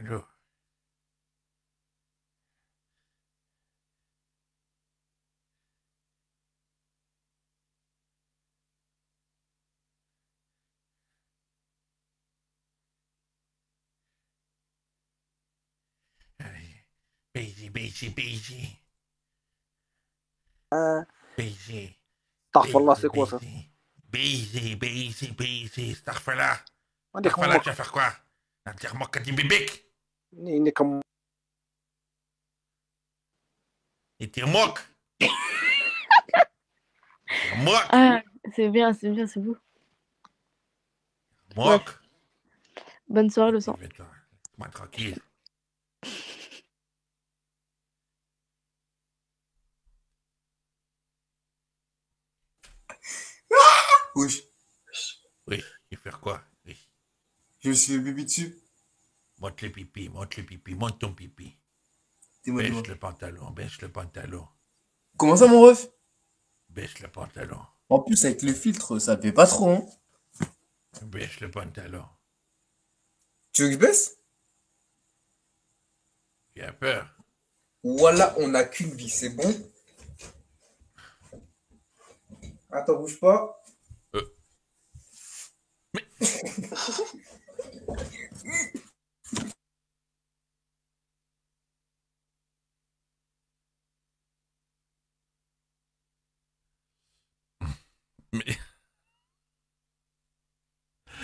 Allô. Baiser, baiser, baiser. Euh, Baiser. Astaghfirullah, c'est quoi ça? Baiser, baiser, tu vas faire quoi? Quand Et t'es moque. Moque. Ah, c'est bien, c'est bien, c'est beau. Moque. Bonne soirée, le sang. Moi tranquille. Wesh, Oui, et faire quoi? Oui. je suis le bibi dessus. Monte le pipi, monte le pipi, monte ton pipi. Baisse le pantalon, baisse le pantalon, Comment ça, mon ref? Baisse le pantalon, En plus, avec le filtre, ça fait pas trop, hein. baisse le pantalon. Tu veux que je baisse? Tu as peur Voilà, on n'a qu'une vie, c'est bon? Attends, bouge pas. Euh. Mais- Mais.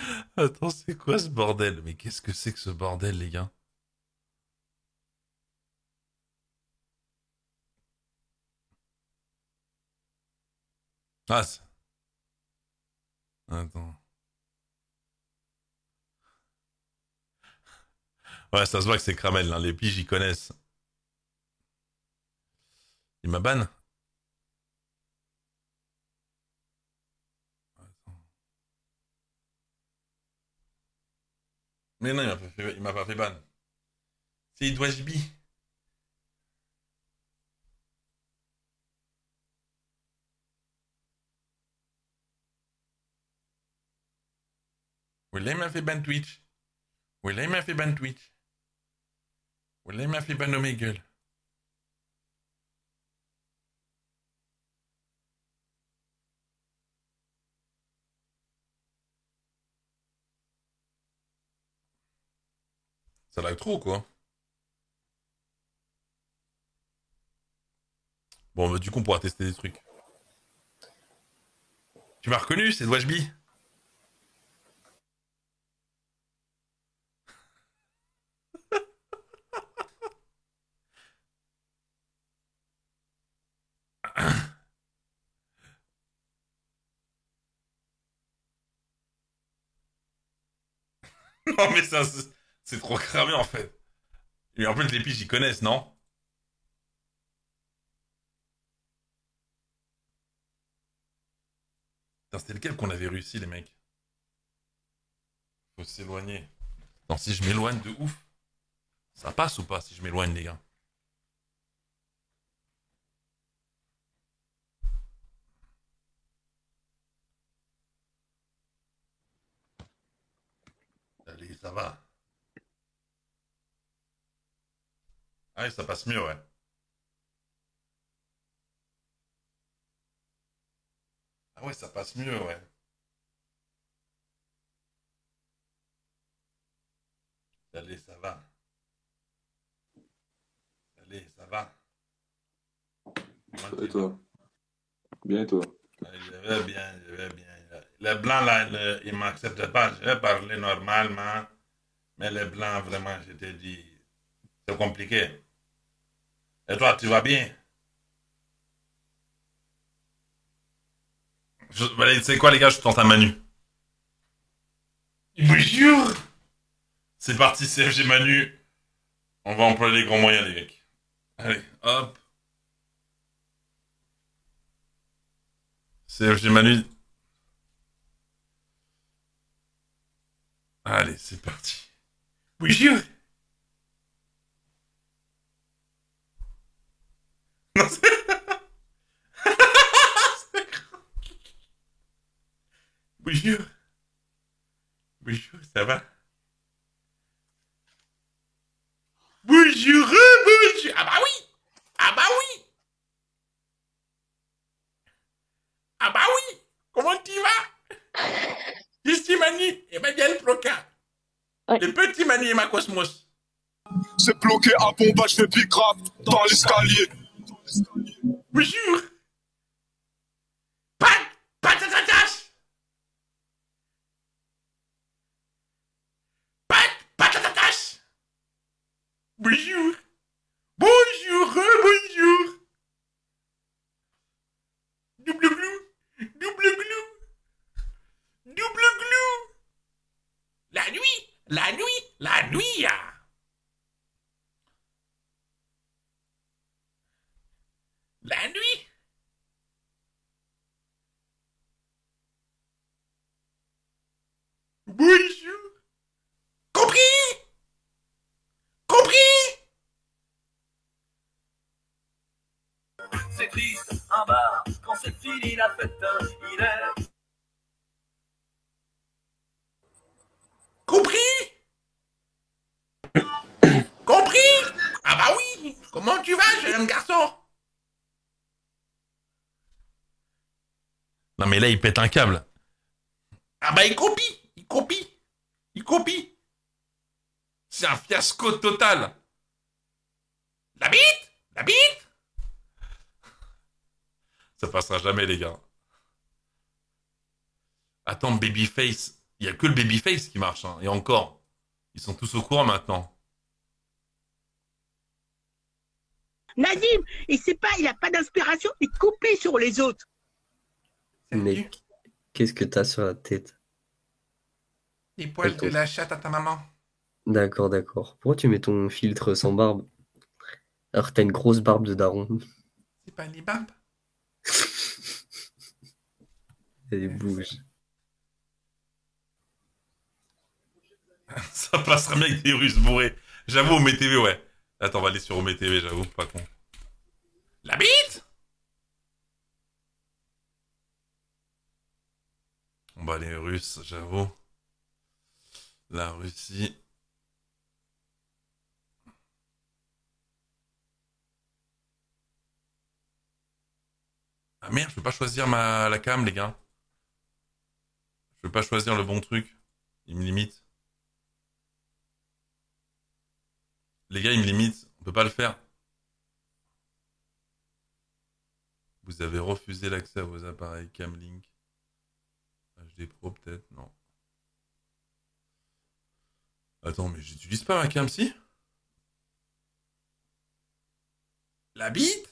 Attends, c'est quoi ce bordel? Mais qu'est-ce que c'est que ce bordel, les gars? Ah, Attends. Ouais, ça se voit que c'est Kramel, hein. les piges, ils connaissent. Il m'a ban Mais non, il m'a pas fait, ban. C'est Idouajibi. Wallah, il m'a fait ban Twitch. Wallah, il m'a fait ban Twitch. Wallah, il m'a fait ban Omegle. Ça lag trop, quoi. Bon, bah, du coup, on pourra tester des trucs. Tu m'as reconnu, c'est Dwajbi Non, mais ça, c'est- trop cramé en fait. Et en plus, les piges, ils connaissent, non? C'était lequel qu'on avait réussi, les mecs? Faut s'éloigner. Non, si je m'éloigne de ouf, ça passe ou pas si je m'éloigne, les gars? Allez, ça va. Ah oui, ça passe mieux, ouais. Ah ouais, ça passe mieux, ouais. Allez, ça va. Allez, ça va. Et toi? Bien et toi? Ouais, Je vais bien, je vais bien. Le blanc, là, le- il m'accepte pas. Je vais parler normalement. Mais le blanc, vraiment, je te dis, c'est compliqué. Et toi, tu vas bien? Je, allez, c'est quoi, les gars? Je tente à Manu. Jure! C'est parti, CFG Manu. On va employer les grands moyens, les mecs. Allez, hop. CFG Manu. Allez, c'est parti. Oui, Oui, jure, ça va? Bonjour. Ah bah oui. Ah bah oui. Ah bah oui. Comment tu vas? Ici Mani et Madiel Proca. Ouais. Le petit Mani et ma Cosmos. C'est bloqué à bombage de Bicraft dans l'escalier. Bonjour. Pat, patatatas. Pat, patatatas. Bonjour. Bonjour, bonjour. Double glou, double glou, double glou. La nuit, la nuit, la nuit. ah. La nuit. Bonjour. Compris Compris C'est triste, un bar, quand c'est fini la fête, il est Compris? Compris? Ah bah oui! Comment tu vas, jeune garçon? Non mais là, il pète un câble. Ah bah il copie! Il copie! Il copie! C'est un fiasco total. La bite? La bite? Ça passera jamais, les gars. Attends, Babyface. Il y a que le Babyface qui marche. hein. Et encore. Ils sont tous au courant maintenant. Nadim, il sait pas, il a pas d'inspiration, il est coupé sur les autres. Mais qu'est-ce que t'as sur la tête? Les poils Attends. de la chatte à ta maman. D'accord, d'accord. Pourquoi tu mets ton filtre sans barbe? Alors que t'as une grosse barbe de daron. C'est pas les barbes Elle bouge. Ça passerait bien avec des Russes bourrés. J'avoue, au TV, ouais. Attends, on va aller sur Omé TV, j'avoue, pas con. La bite On va aller Russes, j'avoue. La Russie. Ah merde, je peux pas choisir ma la cam, les gars. Je peux pas choisir le bon truc. Il me limite. Les gars, ils me limitent. On peut pas le faire. Vous avez refusé l'accès à vos appareils Camlink. HD Pro, peut-être Non. Attends, mais j'utilise pas ma cam, si? La bite?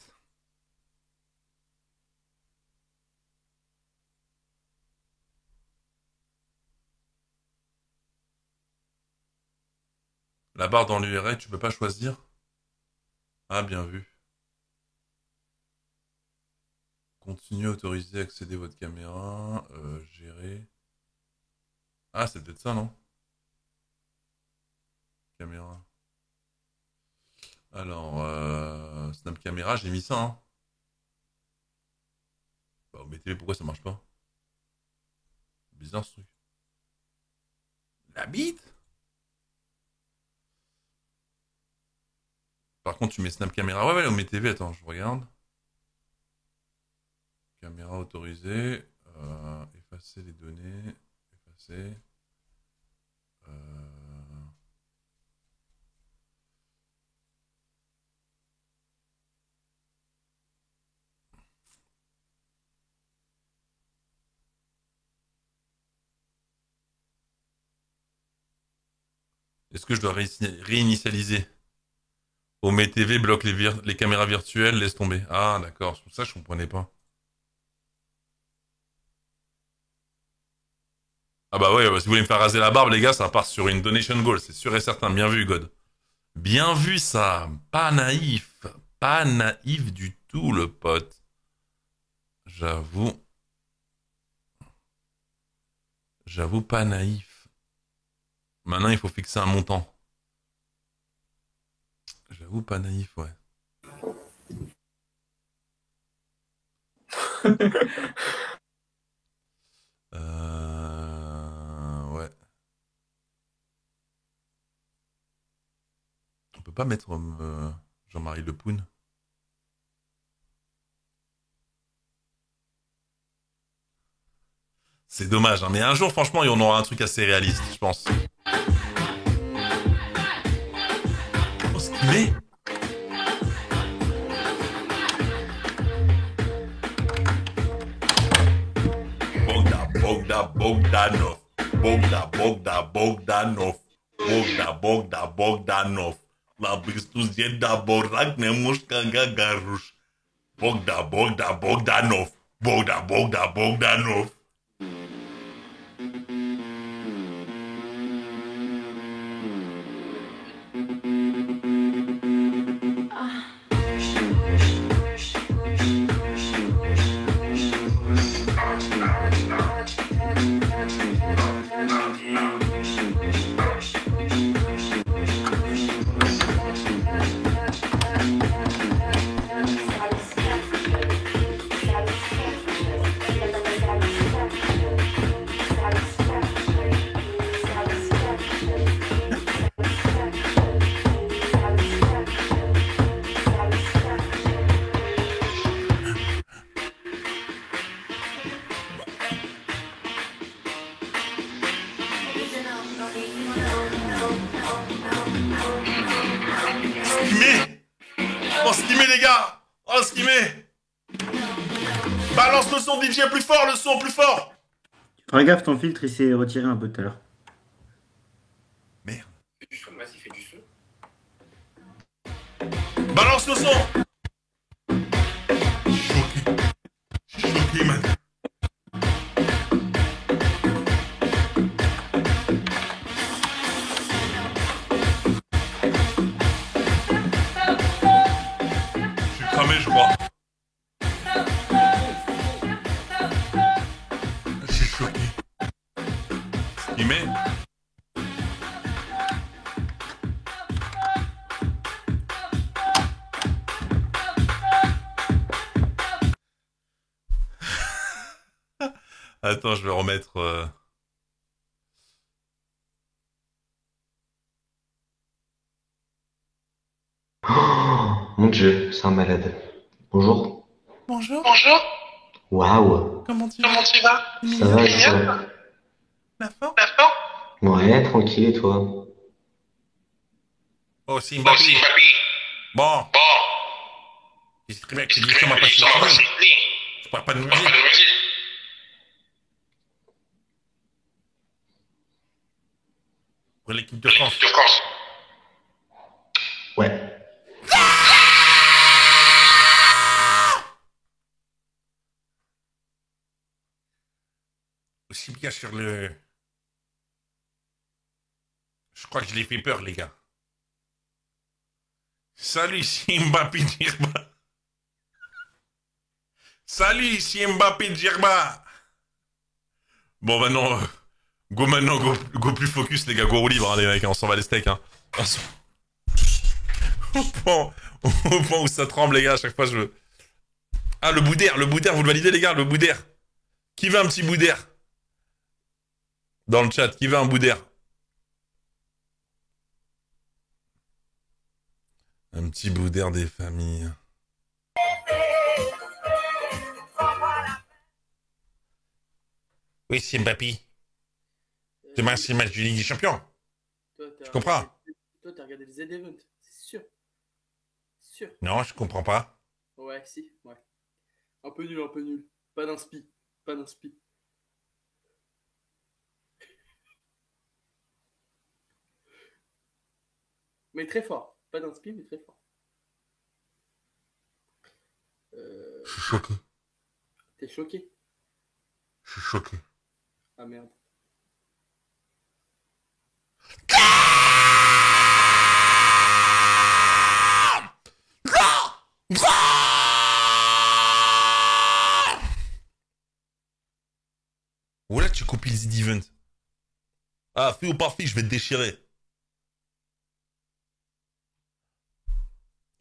La barre dans l'URL, tu peux pas choisir? Ah, bien vu. Continuez, autoriser, accéder à votre caméra, euh, gérer. Ah, c'est peut-être ça, non? Caméra. Alors, euh, Snap Camera, j'ai mis ça, hein. Bah, BTV, pourquoi ça marche pas? Bizarre ce truc. La bite? Par contre, tu mets Snap Camera. Ouais, ouais, on met TV. Attends, je regarde. Caméra autorisée. Euh, effacer les données. Effacer. Euh, Est-ce que je dois réini- réinitialiser? Home TV bloque les, caméras virtuelles, laisse tomber. Ah, d'accord, ça je comprenais pas. Ah bah ouais, bah, si vous voulez me faire raser la barbe, les gars, ça part sur une donation goal, c'est sûr et certain. Bien vu, God. Bien vu, ça. Pas naïf. Pas naïf du tout, le pote. J'avoue. J'avoue, pas naïf. Maintenant, il faut fixer un montant. J'avoue, pas naïf, ouais. Euh, ouais. On peut pas mettre. euh, Jean-Marie Le Poun? C'est dommage, hein, mais un jour, franchement, il y en aura un truc assez réaliste, je pense. Est Bogda, Bogda, Bogdanov. Bogda, Bogda, Bogdanov. Bogda, Bogda, Bogdanov. La Christus jedna borak ne muszka gagarusz. Bogda, Bogda, Bogdanov. Bogda, Bogda, Bogdanov. Gaffe, ton filtre il s'est retiré un peu tout à l'heure. Attends, je vais remettre. euh, Mon dieu, c'est un malade. Bonjour. Bonjour. Bonjour, Waouh. comment tu vas Ça va, et toi La forme La forme Ouais, tranquille, et toi Oh, si, papy. Bon, Bon, très bien que ça m'a pas ça va. Je parle pas de musique. Pour l'équipe de France. De France. Ouais. Aussi bien sur le. Je crois que je l'ai fait peur, les gars. Salut, ici Mbappé Djerba. Salut, ici Mbappé Djerba. Bon, maintenant, euh, go maintenant, go, go plus focus, les gars, go roue libre, hein, les mecs, hein, on s'en va les steaks. Hein. Au point, où ça tremble, les gars, à chaque fois je veux. Ah, le boudère, le boudère, vous le validez, les gars, le boudère. Qui veut un petit boudère? Dans le chat, qui veut un boudère? Un petit boudère des familles. Oui, c'est Mbappé. C'est le match du Ligue des Champions. Je comprends. Toi, t'as regardé les Z-Event, c'est sûr. Sûr. Non, je comprends pas. Ouais, si, ouais. Un peu nul, un peu nul. Pas d'inspi. Pas d'inspi. Mais très fort. Pas d'inspi, mais très fort. Euh, Je suis choqué. T'es choqué Je suis choqué. Ah merde. Voilà, tu copies le Z-Event. Ah, fait ou pas je vais te déchirer.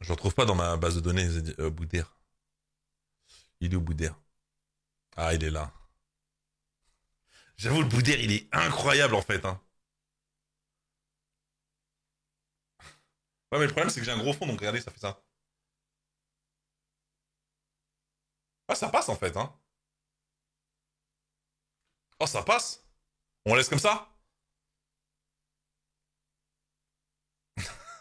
Je le retrouve pas dans ma base de données, euh, Boudère. Il est où, Boudère Ah, il est là. J'avoue, le Boudère, il est incroyable, en fait. Hein. Mais le problème, c'est que j'ai un gros fond, donc regardez, ça fait ça. Ah, ça passe en fait, hein. Oh, ça passe. On laisse comme ça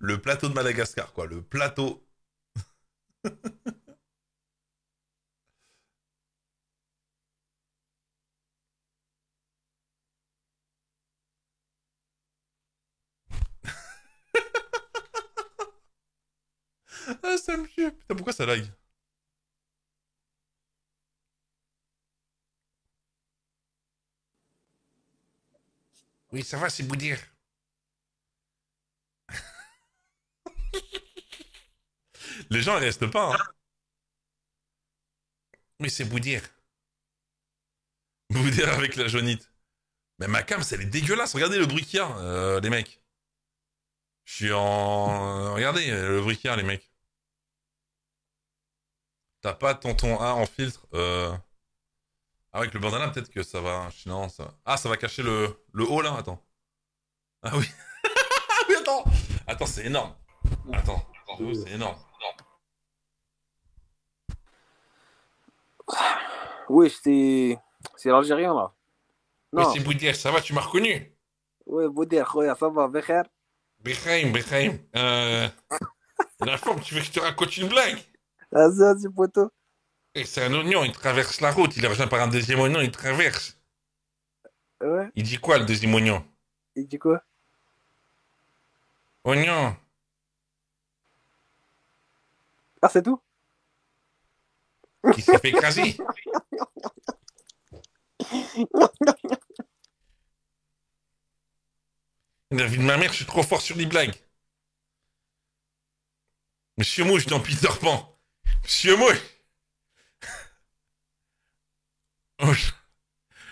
Le plateau de Madagascar, quoi. Le plateau. ah, pourquoi ça lag Oui, ça va, c'est Boudir. Les gens, ils restent pas. Hein. Oui, c'est Boudir. Boudir avec la jaunite. Mais ma cam, elle est dégueulasse. Regardez le bruit qu'il a, euh, les mecs. Je suis en... Regardez euh, le bruit qu'il a, les mecs. T'as pas tonton A en filtre euh... Ah, avec le bandana, peut-être que ça va... Non, ça... Ah, ça va cacher le, le haut, là Attends. Ah oui. Ah oui, attends Attends, c'est énorme. Attends, attends, c'est énorme. Oui, c'est c'est l'Algérien là. Oui, Non, c'est Boudir, ça va, tu m'as reconnu oui, Boudir, khoya, ça va, Bekher. Bechaim, Bechaim. Euh... La forme, tu veux que je te raconte une blague? Vas-y, vas-y, poteau. Et c'est un oignon, il traverse la route, il est rejoint par un deuxième oignon, il traverse. Ouais, Il dit quoi, le deuxième oignon? Il dit quoi? Oignon. Ah, c'est tout? Qui s'est fait écraser? La vie de ma mère, je suis trop fort sur les blagues. Monsieur Mouche dans Peter Pan. Monsieur Mouche Oh, je...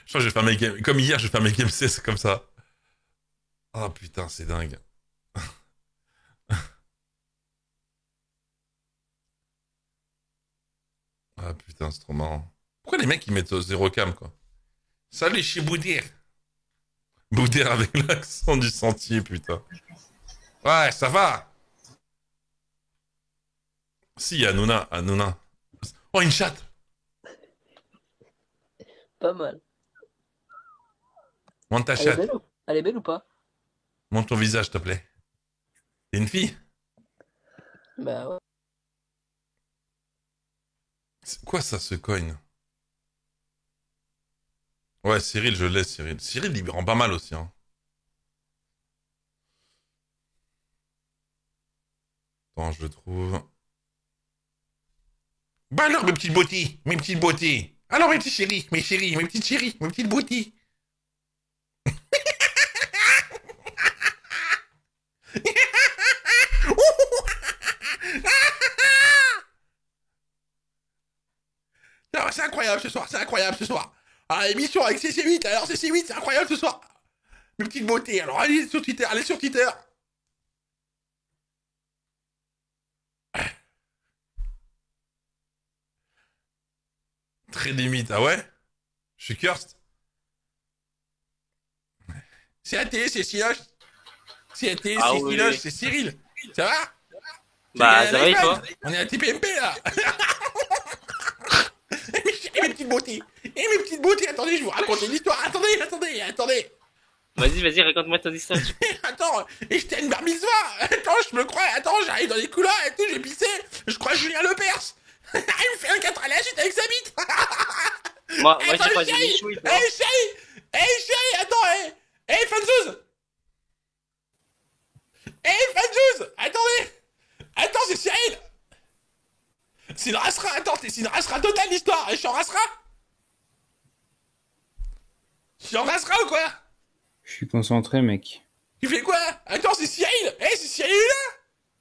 je vais mes games... Comme hier, je vais faire mes game 16 comme ça. Ah putain, c'est dingue. Ah putain, c'est trop marrant. Pourquoi les mecs ils mettent zéro cam quoi? Salut, je suis Boudir. Boudir avec l'accent du sentier, putain. Ouais, ça va. Si, Hanouna, Hanouna. Oh, une chatte. Pas mal. Monte ta Elle est, chatte. belle ou... Elle est belle ou pas? Monte ton visage, s'il te plaît. T'es une fille? Bah ouais. C'est quoi ça, ce coin? Ouais, Cyril, je laisse Cyril. Cyril, il rend pas mal aussi. Hein. Attends, je le trouve. Bah alors, mes petites beautés, mes petites beautés. Alors, mes petits chéris, mes chéris, mes petites chéris, mes petites beautés. C'est incroyable ce soir, c'est incroyable ce soir. Ah, émission avec CC8, alors CC8, c'est incroyable ce soir. Mes petites beautés, alors allez sur Twitter, allez sur Twitter. Très limite, ah ouais? Je suis cursed. C'est athée, c'est Siloche. C'est athée, Ah c'est oui. Siloche, c'est Cyril. Ça va? Bah, C'est ça va et toi? On est à TPMP là. Et mes petites beautés. Et mes petites beautés. Attendez, je vous raconte une histoire. Attendez, attendez, attendez. Vas-y, vas-y, raconte-moi ton histoire. Attends, et j'étais une bar mitzvah. Attends, je me crois, attends, j'arrive dans les couloirs et tout, j'ai pissé. Je crois Julien Lepers Il me fait un 4 à la chute avec sa bite Moi, moi j'ai Attends, pas dit Hé chérie Hé chérie, attends, hé Hé fanzeuse Hé fanzeuse Attendez. Attends, c'est Cyril C'est une racera, attends, c'est une racera totale l'histoire. Je suis en racera Je suis en racera ou quoi? Je suis concentré, mec. Tu fais quoi? Attends, c'est Cyril. Hé, c'est Cyril là.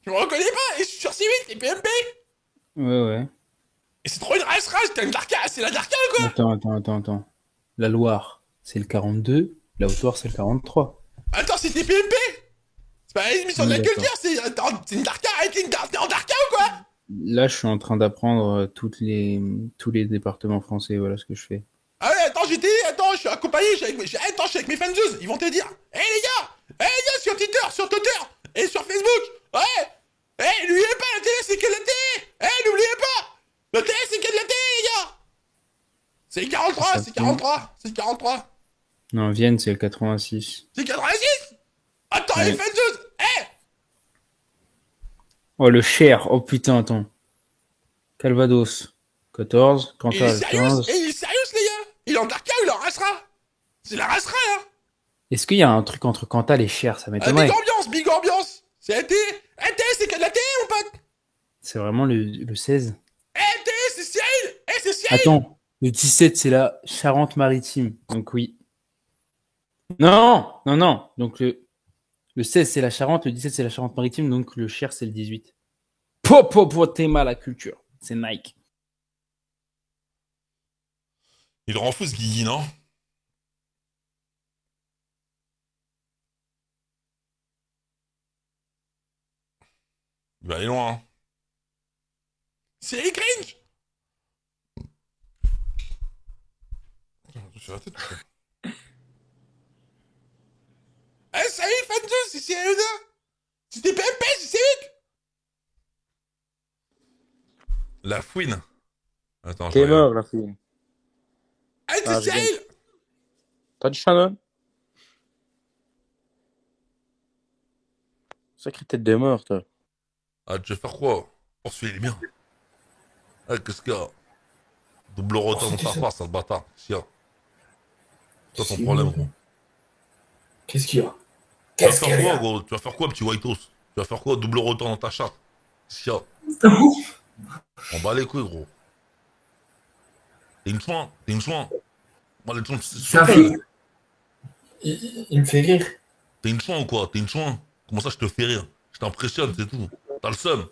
Je me reconnais pas, et je suis sur C8, et PMP Ouais, ouais. Et c'est trop une racera, c'est une darka, c'est la darka ou quoi Attends, attends, attends, attends. La Loire, c'est le 42. La Haute-Loire, c'est le 43. Attends, c'était PMP C'est pas une émission de la culture, c'est c'est une darka, une darka, en darka ou quoi? Là, je suis en train d'apprendre euh, toutes les... tous les départements français. Voilà ce que je fais. Ah ouais, attends, j'étais, attends, je suis accompagné, je suis avec, je- attends, je suis avec mes fanzeuses, ils vont te dire, hé les gars, hé les gars, sur Twitter, sur Twitter, et sur Facebook, ouais, hé, n'oubliez pas, la télé, c'est que la télé, hé, n'oubliez pas, la télé, c'est que de les gars. C'est 43, c'est 43, c'est 43, Non, Vienne, c'est le 86. c'est 86. Attends, Ouais. les fanzeuses, hé, Oh, le Cher. Oh putain, attends. Calvados. 14. il est Cantal, sérieux, 15. et il est sérieux, les gars, il est en Darka, il en c'est la restera, hein. Est-ce qu'il y a un truc entre Cantal et Cher? Ça Ah, m'étonnerait. big ambiance, big ambiance, c'est la télé, la télé, c'est que de la télé, mon pote. C'est vraiment le, le 16. Eh, c'est Cyril, eh, c'est Cyril. Attends, le 17, c'est la Charente-Maritime. Donc oui. Non, non, non. Donc le, le 16, c'est la Charente. Le 17, c'est la Charente-Maritime. Donc le Cher, c'est le 18. Po, po, mal la culture. C'est Nike. Il le rend fou, ce Guigui, non? Il va aller loin. hein. C'est les cringe je suis raté. Eh, salut, fan 2, c'est Cyril C'était PMP, c'est Cyril La fouine. Attends, je T'es mort, la. Ah, c'est Ah, je Cyril. T'as dit Shannon? Sacrée tête de mort, toi. Ah, tu veux faire quoi Poursuis, il est Eh, qu'est-ce qu'il y a? Double retour dans ta face, sale bâtard. A C'est ton problème, gros. Qu'est-ce qu'il y a? Tu vas faire quoi, gros? Tu vas faire quoi, petit Whitehouse Tu vas faire quoi Double retour dans ta chatte a On bat les couilles, gros. T'es une soin, t'es une soin. Moi, les gens, c'est il- il me fait rire. T'es une soin ou quoi? T'es une soin? Comment ça, je te fais rire? Je t'impressionne, c'est tout. T'as le seum.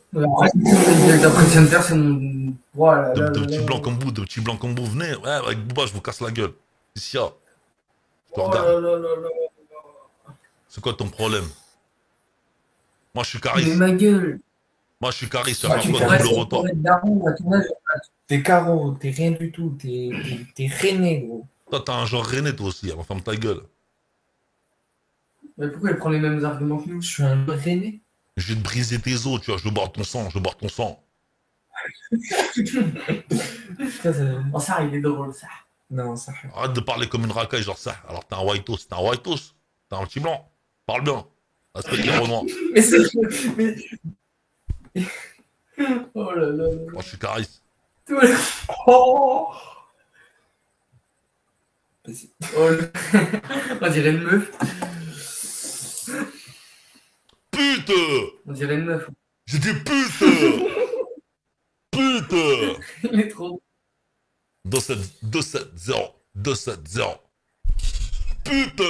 Voilà. De, petits blancs comme vous, de petits blancs comme vous, venez. Ouais, avec Booba, je vous casse la gueule. Je te Oh regarde. C'est quoi ton problème? Moi, je suis Mais Caris. ma gueule. Moi, je suis Caris. Ah, vas tu quoi retour T'es carreau, t'es rien du tout, t'es rené, gros. Toi, t'as un genre rené, toi aussi. Alors, ferme ta gueule. Mais pourquoi elle prend les mêmes arguments que nous? Je suis un rené Je vais te briser tes os, tu vois. Je veux boire ton sang. Je veux boire ton sang. Putain, ça- Oh, ça, il est drôle, ça. Non, ça. Arrête de parler comme une racaille, genre ça. Alors, t'es un white toast. T'es un white toast. T'es un petit blanc. Parle bien. Respecte renois. Mais c'est. Mais... Oh là là là. Moi, je suis Caris. Oh Vas-y. Oh, le- On dirait une meuf. Pute On dirait une meuf. J'ai dit pute Pute Il est trop. 2-7, 2-7-0. 2-7-0. Pute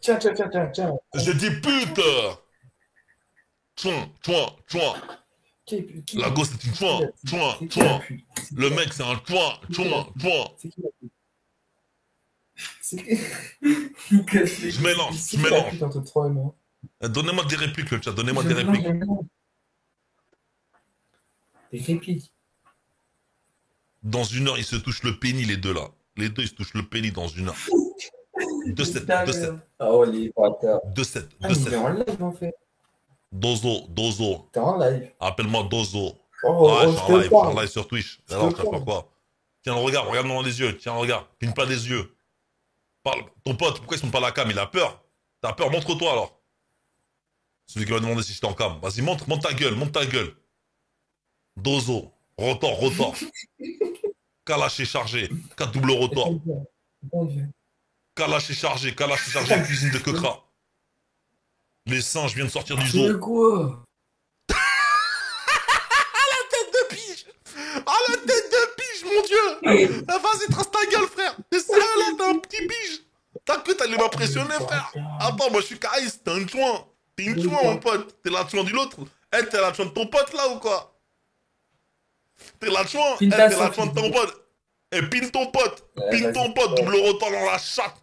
Tiens, tiens, tiens, tiens, tiens. J'ai dit pute Chouin, chouin, chouin. La gosse c'est une chouin, chouin, chouin. Le mec c'est un chouin, chouin, chouin. C'est qui la pluie C'est qui? Il casse les- Je mélange, je mélange. Donnez-moi des répliques le chat, donnez-moi Je des répliques. je. Des répliques. Dans une heure ils se touchent le pénis les deux là. Les deux ils se touchent le pénis dans une heure. 2-7, Putain, 2-7, Oh, les bâtards. 2-7, Ah, mais il est en 2-7. live, en fait. Dozo, Dozo. T'es en live. Appelle-moi Dozo. Oh, ouais, oh, je suis je en live, je suis en live sur Twitch. Je Alors, vas faire parle. quoi? Tiens, regarde, regarde-moi dans les yeux. Tiens, regarde. Cligne pas les yeux. Parle. Ton pote, pourquoi il se monte pas la cam? Il a peur. T'as peur Montre-toi alors. Celui qui va demander si j'étais en cam. Vas-y, montre, monte ta gueule, monte ta gueule. Dozo. Rotor, rotor. Est chargé. 4 double rotor. Est chargé. Est chargé. Cuisine de Kekra. Les singes viennent de sortir du C'est zoo. quoi? Ah la tête de pige Ah la tête de pige, mon dieu Ah, Vas-y, trace ta gueule, frère T'es sérieux là, t'es un petit pige T'as cru t'allais m'impressionner, frère? Attends, moi je suis Caïs, t'es un chouin T'es une chouin, mon pote. T'es la chouin de l'autre Eh, t'es la chouin de ton pote, là, ou quoi? T'es la chouin Pinta, t'es la chouin de ton pote. Eh, pine ton pote. Pine ton pote, double rotor dans la chatte.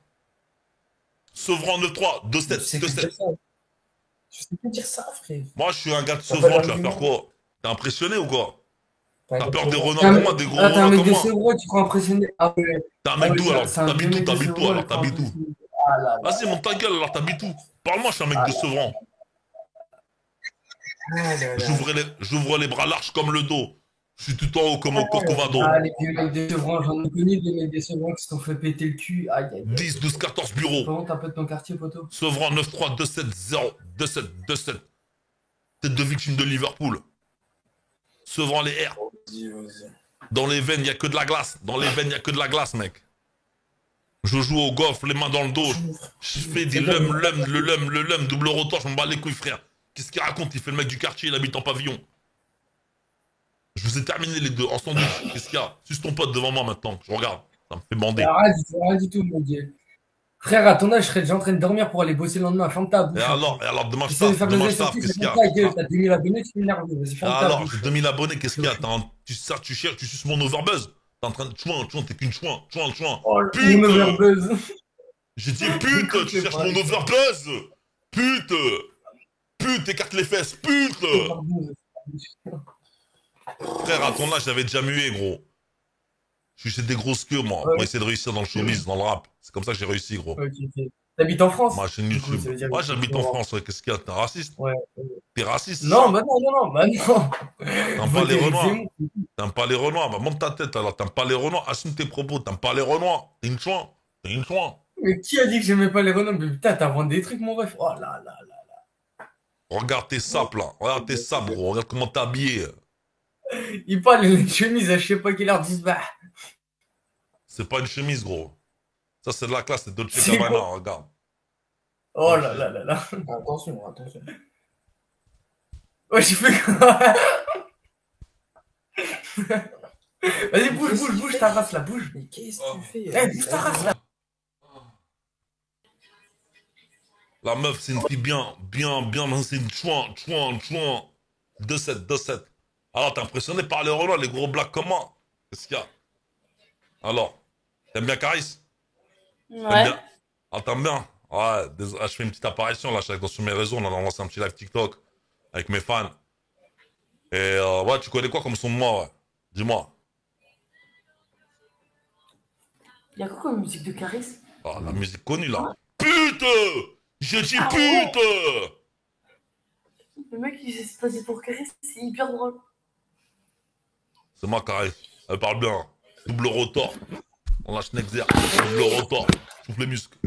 Sevran 9-3, 2-7, 2-7 Je sais plus dire ça, frère. Moi, je suis un gars de Sevran, tu vas faire quoi? T'es impressionné ou quoi? T'as peur des renards un- comment Des gros Ah, t'es un renards mec de Sevro, tu crois impressionner. Ah ouais. T'es un Ah mec d'où alors. un T'habites où T'habites où alors. T'habites où. Ah. Vas-y, monte ta gueule alors, t'habites où Parle-moi, je suis un mec de Sevran. Ah. J'ouvre les, bras larges comme le dos. Je suis tout en haut comme au Corcovado. Ah, les vieux mecs de Sevran, j'en ai connu des mecs de Sevran qui se sont fait péter le cul. Aïe, aïe, aïe. 10, 12, 14 bureaux. Comment un peu de ton quartier, poteau? Sevran 93 27 0 27 27. Tête de victime de Liverpool. Sevran les R. Dans les veines, il n'y a que de la glace. Dans les veines, il n'y a que de la glace, mec. Je joue au golf, les mains dans le dos. Je fais des lum, lum, le lum, le lum, double rotor, je m'en bats les couilles, frère. Qu'est-ce qu'il raconte? Il fait le mec du quartier, il habite en pavillon. Je vous ai terminé les deux en sandwich. Qu'est-ce qu'il y a? Suce ton pote devant moi maintenant. Je regarde. Ça me fait bander. Rien du tout, rien du tout, mon dieu. Frère, à ton âge, je serais déjà en train de dormir pour aller bosser le lendemain. Ferme ta bouche. Et alors, et alors demain je faire demain je qu'est-ce qu'il y a? T'as 2000 abonnés, tu m'énerves. Vas-y, ferme ta alors, bouche. j'ai 2000 abonnés, qu'est-ce qu'il y a? Tu, ça, tu cherches, tu suces mon overbuzz T'es en train de chouin, chouin, t'es qu'une chouin, chouin, chouin. Oh, overbuzz. J'ai dit pute, tu cherches mon overbuzz Pute Pute, écarte les fesses, pute Frère, à ton âge, j'avais déjà mué, gros. Je suis chez des grosses queues, moi, pour essayer de réussir dans le showbiz, dans le rap. C'est comme ça que j'ai réussi, gros. T'habites en France Ouais, que j'habite en. France, qu'est-ce qu'il y a? T'es raciste? Ouais. T'es raciste? Non, bah non, non, non, bah non. T'aimes pas les Renois. T'aimes pas les Renois Bah monte ta tête alors, t'aimes pas les Renois Assume tes propos, t'aimes pas les Renois T'es une chouin T'es une chouin Mais qui a dit que j'aimais pas les Renault Mais putain, t'inventes des trucs, mon ref. Oh là là là. Regarde tes sapes là, regarde tes sapes gros, regarde comment t'es habillé. Il parle d'une chemise à je sais pas quelle heure, 10 bah. C'est pas une chemise gros. Ça c'est de la classe, c'est Dolce Gabbana, regarde. Oh là là là là. Attention, attention. Ouais, j'ai fait quoi? Vas-y, bouge, bouge, bouge ta race là, bouge. Mais qu'est-ce que tu fais Eh, bouge ta race là. La meuf c'est une fille bien, bien, bien, c'est une chouin, chouin, chouin. 2-7, 2-7. Alors t'es impressionné par les Renois, les gros blacks comme moi Qu'est-ce qu'il y a? Alors, t'aimes bien Caris? Ouais. bien Ah, t'aimes bien Ouais, désolé, ah, je fais une petite apparition là, je suis sur mes réseaux, on a lancé un petit live TikTok avec mes fans. Et euh, ouais, tu connais quoi comme son de moi, ouais? Dis-moi. Il y a quoi comme musique de Caris? Ah, la musique connue là. Pute dit Ah ouais pute Le mec, il s'est passé pour Caris, c'est hyper drôle. C'est moi, Caris. Elle parle bien. Double rotor. On lâche Nexer. Double rotor. Souffle les muscles.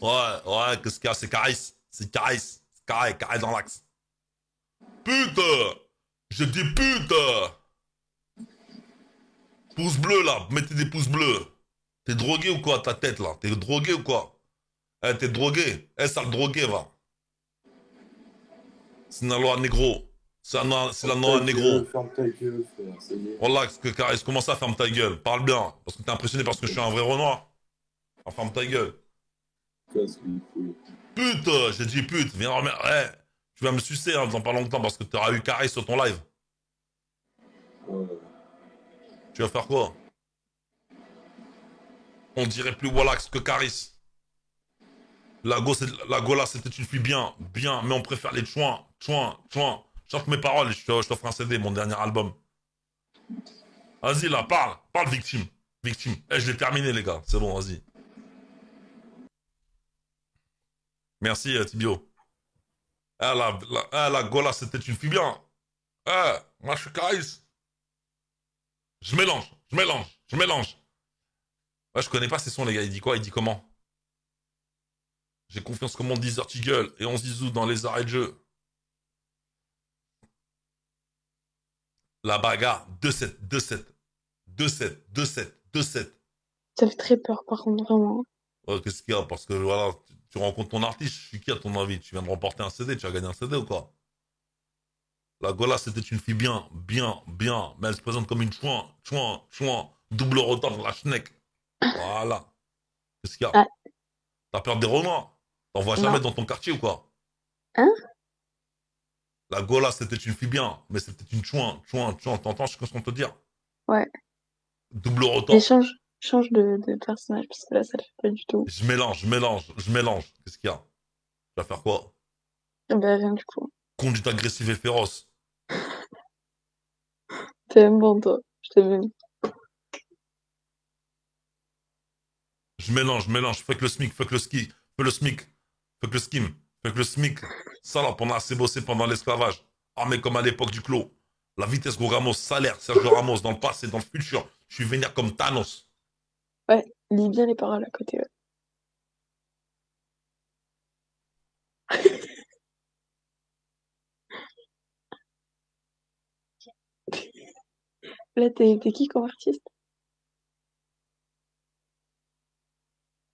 Ouais, ouais, qu'est-ce qu'il y a? C'est Caris. C'est Caris. C'est carré, carré dans l'axe. Pute Je dis pute Pouce bleu là, mettez des pouces bleus. T'es drogué ou quoi ta tête là? T'es drogué ou quoi? Eh, t'es drogué Eh, sale drogué, va. C'est la loi négro. C'est la, loi négro. Ferme ta gueule, frère. Relax, que Caris, comment ça, ferme ta gueule Parle bien. Parce que t'es impressionné parce que je suis un vrai Renoir. Ah, ferme ta gueule. Pute J'ai dit pute, viens remettre. Eh, tu vas me sucer hein, dans pas longtemps parce que t'auras eu Caris sur ton live. Ouais. Tu vas faire quoi? On dirait plus Wallax que Caris. La, Gola, c'était une fille bien, bien, mais on préfère les chouins, chouins, chouins. Chante mes paroles, je t'offre un CD, mon dernier album. Vas-y, là, parle, parle, victime. Victime. Eh, je l'ai terminé, les gars, c'est bon, vas-y. Merci, euh, Tibio. Ah, la, la, la Gola, c'était une fille bien. Eh, moi, je suis. Je mélange, je mélange, je mélange. Je connais pas ces sons, les gars. Il dit quoi Il dit comment? J'ai confiance comme on dit Gueule et on zizou dans les arrêts de jeu. La bagarre, 2-7, 2-7, 2-7, 2-7, 2-7. Ça fait très peur, par contre, vraiment. Ouais, Qu'est-ce qu'il y a? Parce que voilà, tu, tu rencontres ton artiste, je suis qui à ton avis? Tu viens de remporter un CD, tu as gagné un CD ou quoi? La Gola, c'était une fille bien, bien, bien, mais elle se présente comme une chouin, chouin, chouin, double retard dans la schneck. Voilà. Qu'est-ce qu'il y a? Ah. T'as peur des Renois T'en vois jamais Non. dans ton quartier ou quoi Hein La Gola, c'était une fille bien, mais c'était une chouin, chouin, chouin. T'entends ce qu'on te dire Ouais. Double retard. L'échange. Change de, de personnage parce que là, ça le fait pas du tout. Je mélange, je mélange, je mélange. Qu'est-ce qu'il y a? Tu vas faire quoi? Bah, rien du coup. Conduite agressive et féroce. T'aimes bon, toi. Je t'aime bien. Je mélange, je mélange. Fuck le SMIC, fuck le ski, fuck le SMIC, fuck le skim, fuck le SMIC. Salope, on a assez bossé pendant l'esclavage. Armé comme à l'époque du clos. La vitesse gros Ramos, salaire, Sergio Ramos, dans le passé, dans le futur. Je suis vénère comme Thanos. Ouais, lis bien les paroles à côté. ouais. Là, t'es qui comme artiste?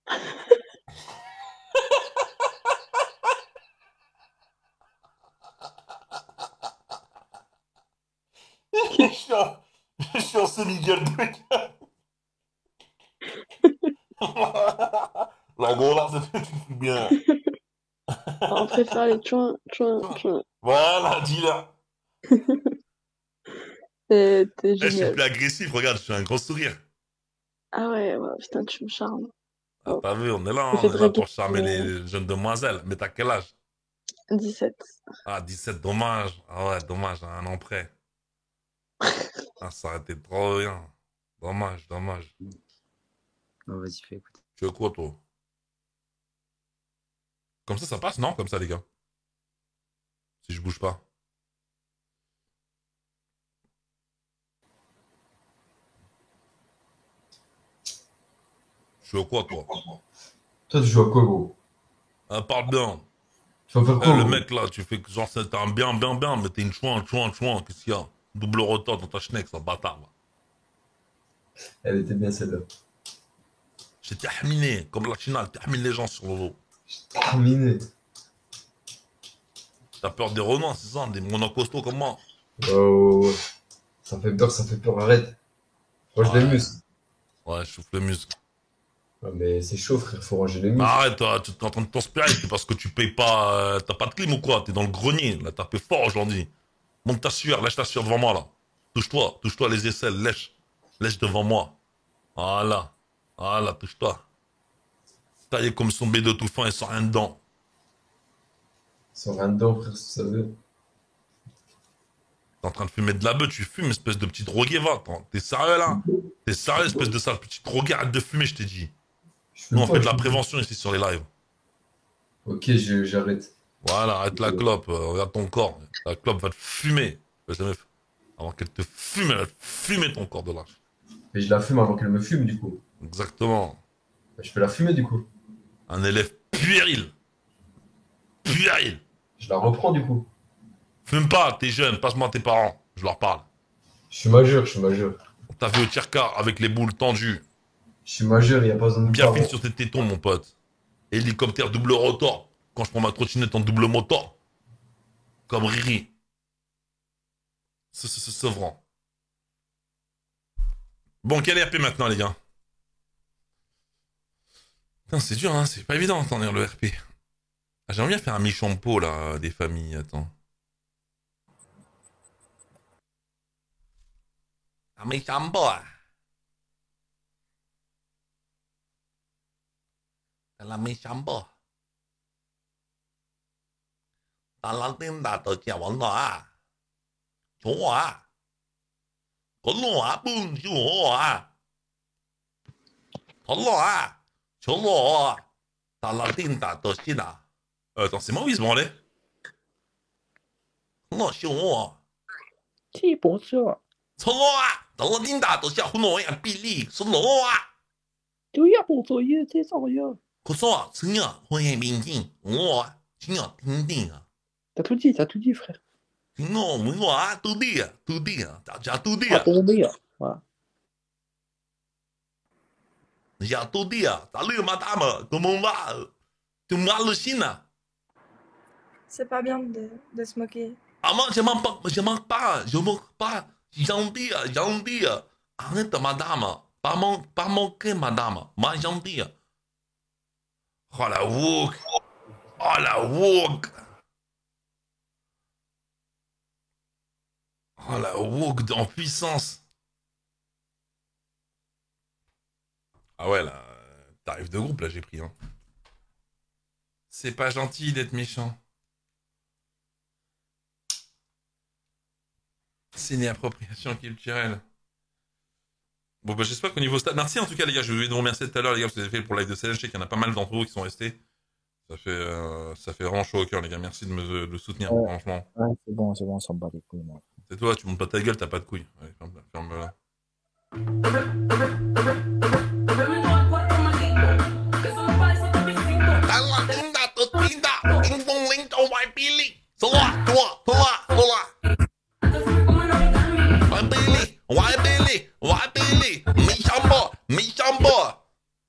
je suis en, je suis en semi-gueule de La gola, ça fait du bien. On préfère les chouins, chouins, chouins. Voilà, dis-le. T'es t'es Eh, je suis génial. plus agressif, regarde, je suis un gros sourire. Ah ouais, ouais, putain, tu me charmes. Ah, T'as vu, on est là, on est là pour charmer les jeunes demoiselles. Mais t'as quel âge? 17. Ah, 17, dommage. Ah ouais, dommage, un an près. Ah, ça aurait été trop bien. Dommage, dommage. Non, vas-y, fais écouter. Tu veux quoi, toi? Comme ça, ça passe, non? Comme ça, les gars. Si je bouge pas. Tu veux quoi, toi? Toi, tu joues à quoi, gros? Ah, Parle bien. Tu vas faire Eh, quoi, le gros? mec, là, tu fais que genre, c'est un bien, bien, bien, mais t'es une chouin, chouin, chouin. Qu'est-ce qu'il y a? Double retard dans ta schneck, ça bâtard. Elle était bien celle-là. J'ai terminé, comme la China, elle termine les gens sur le dos. Terminé. T'as peur des renards, c'est ça Des monos costauds comme moi ouais, ouais. Ça fait peur, ça fait peur, arrête. Range les Ouais. muscles. Ouais, je souffle les muscles. Ouais, mais c'est chaud, frère, faut ranger les muscles. Arrête, toi, tu es en train de transpirer, c'est parce que tu payes pas. euh, T'as pas de clim ou quoi? T'es dans le grenier, là, t'as fait fort aujourd'hui. Monte ta sueur, lèche ta sueur devant moi, là. Touche-toi, touche-toi les aisselles, lèche. Lèche devant moi. Voilà. Voilà, touche-toi. Taillé comme son B de tout fin et sans rien dedans. Sans rien dedans, frère, si tu savais. T'es en train de fumer de la beuh, tu fumes, espèce de petit drogué, va. T'es sérieux, là? T'es sérieux, espèce de sale petit drogué, arrête de fumer, je t'ai dit. Nous, on fait de la prévention ici sur les lives. Ok, j'arrête. Voilà, arrête la clope, euh, regarde ton corps. La clope va te fumer. Avant qu'elle te fume, elle va te fumer ton corps de lâche. Et je la fume avant qu'elle me fume, du coup. Exactement. Bah, Je peux la fumer, du coup. Un élève puéril. Puéril. Je la reprends, du coup. Fume pas, t'es jeune, passe-moi tes parents. Je leur parle. Je suis majeur, je suis majeur. On t'a vu au tir-car avec les boules tendues. Je suis majeur, il n'y a pas besoin de Bien fine sur tes tétons, mon pote. Hélicoptère double rotor. Quand je prends ma trottinette en double moteur. Comme Riri. C'est sevrant. Bon, quel RP maintenant, les gars? Putain, c'est dur, hein, c'est pas évident d'entendre le RP. Ah, J'aimerais bien faire un mi-champo, là, des familles, attends. Un mi-champo, ah. La mi-champo. 当啷丁大都见我了啊！中啊！我弄啊，不用就我啊！他老啊，就老啊！当啷顶大都见啦！呃，当什么为什么嘞？老凶我！这不是我。他啊！当啷丁大都像胡老一样比例是老啊！就一步作业才作业。可是啊，怎样欢迎民警我怎样听听啊？T'as tout dit, t'as tout dit, frère. Non, mais moi, tout dire, tout dire, t'as déjà tout dit. Ah, ton meilleur. Voilà. J'ai tout dit. Salut madame, comment va? Tu m'hallucines C'est pas bien de, de se moquer. Ah moi, je m'en pas, je m'en pas, je m'en pas. Gentil, gentil. Arrête madame, pas mon, pas moquer madame, moi gentil. Oh la woke, oh la woke. Oh la woke en puissance. Ah ouais, là, tarif de groupe, là, j'ai pris. Hein. C'est pas gentil d'être méchant. C'est une appropriation culturelle. Bon, bah, j'espère qu'au niveau stade. Merci en tout cas, les gars. Je vais vous remercier tout à l'heure, les gars, parce que vous avez fait pour le live de CLG. Sais qu'il y en a pas mal d'entre vous qui sont restés. Ça fait, euh, ça fait vraiment chaud au cœur, les gars. Merci de me, de soutenir, Ouais. franchement. Ouais, c'est bon, c'est bon, on s'en bat les couilles, moi. C'est toi, tu montes pas ta gueule, t'as pas de couilles. Ouais, ferme- ferme-la.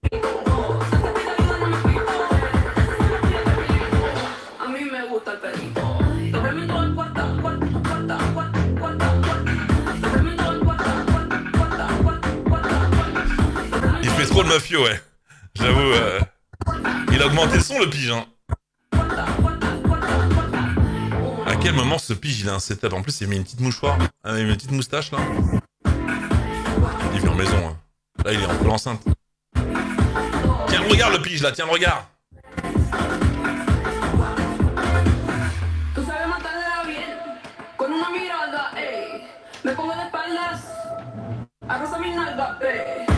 A le mafieux, ouais. J'avoue. euh, Il a augmenté le son, le pige. Hein. À quel moment ce pige il a un setup? En plus, il met une petite mouchoir, met une petite moustache là. Il vit en maison. Hein. Là, il est en plein enceinte. Tiens, le regard le pige là, tiens, le regard. De mi ey.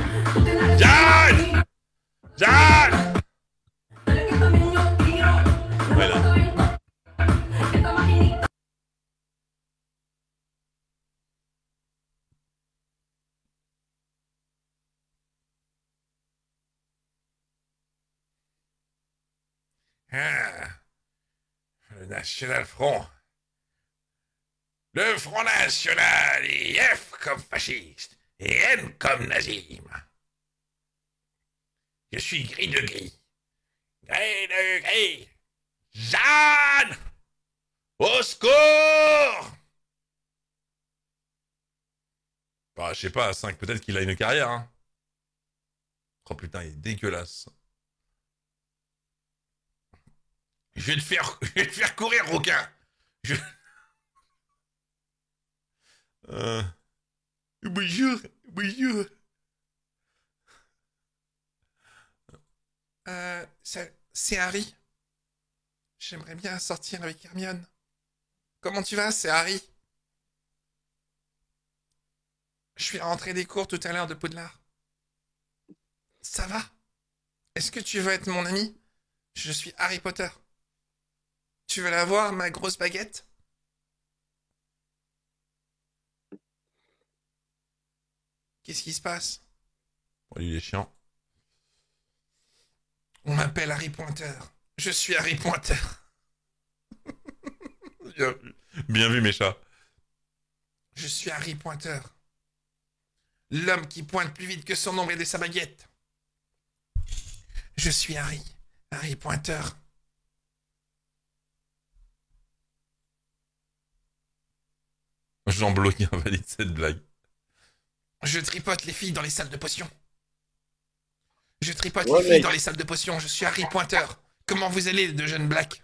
Ah. Le National Front. Le Front National, et F comme fasciste, et N comme nazim. Je suis gris de gris. Gris de gris. Jeanne Au secours Bah, je sais pas, à 5, peut-être qu'il a une carrière, hein. Oh putain, il est dégueulasse. Je vais te faire, courir, requin. Je... Euh... Bonjour, bonjour. Euh, c'est c'est Harry. J'aimerais bien sortir avec Hermione. Comment tu vas, c'est Harry? Je suis rentré des cours tout à l'heure de Poudlard. Ça va? Est-ce que tu veux être mon ami? Je suis Harry Potter. Tu veux la voir, ma grosse baguette? Qu'est-ce qui se passe? Il est chiant. On m'appelle Harry Pointer. Je suis Harry Pointer. Bien vu. Bien vu, mes chats. Je suis Harry Pointer. L'homme qui pointe plus vite que son ombre et de sa baguette. Je suis Harry. Harry Pointer. Jean Bloc invalide cette blague. Je tripote les filles dans les salles de potions. Je tripote Ouais, les filles mec. dans les salles de potions. Je suis Harry Pointer. Comment vous allez, de jeunes blacks?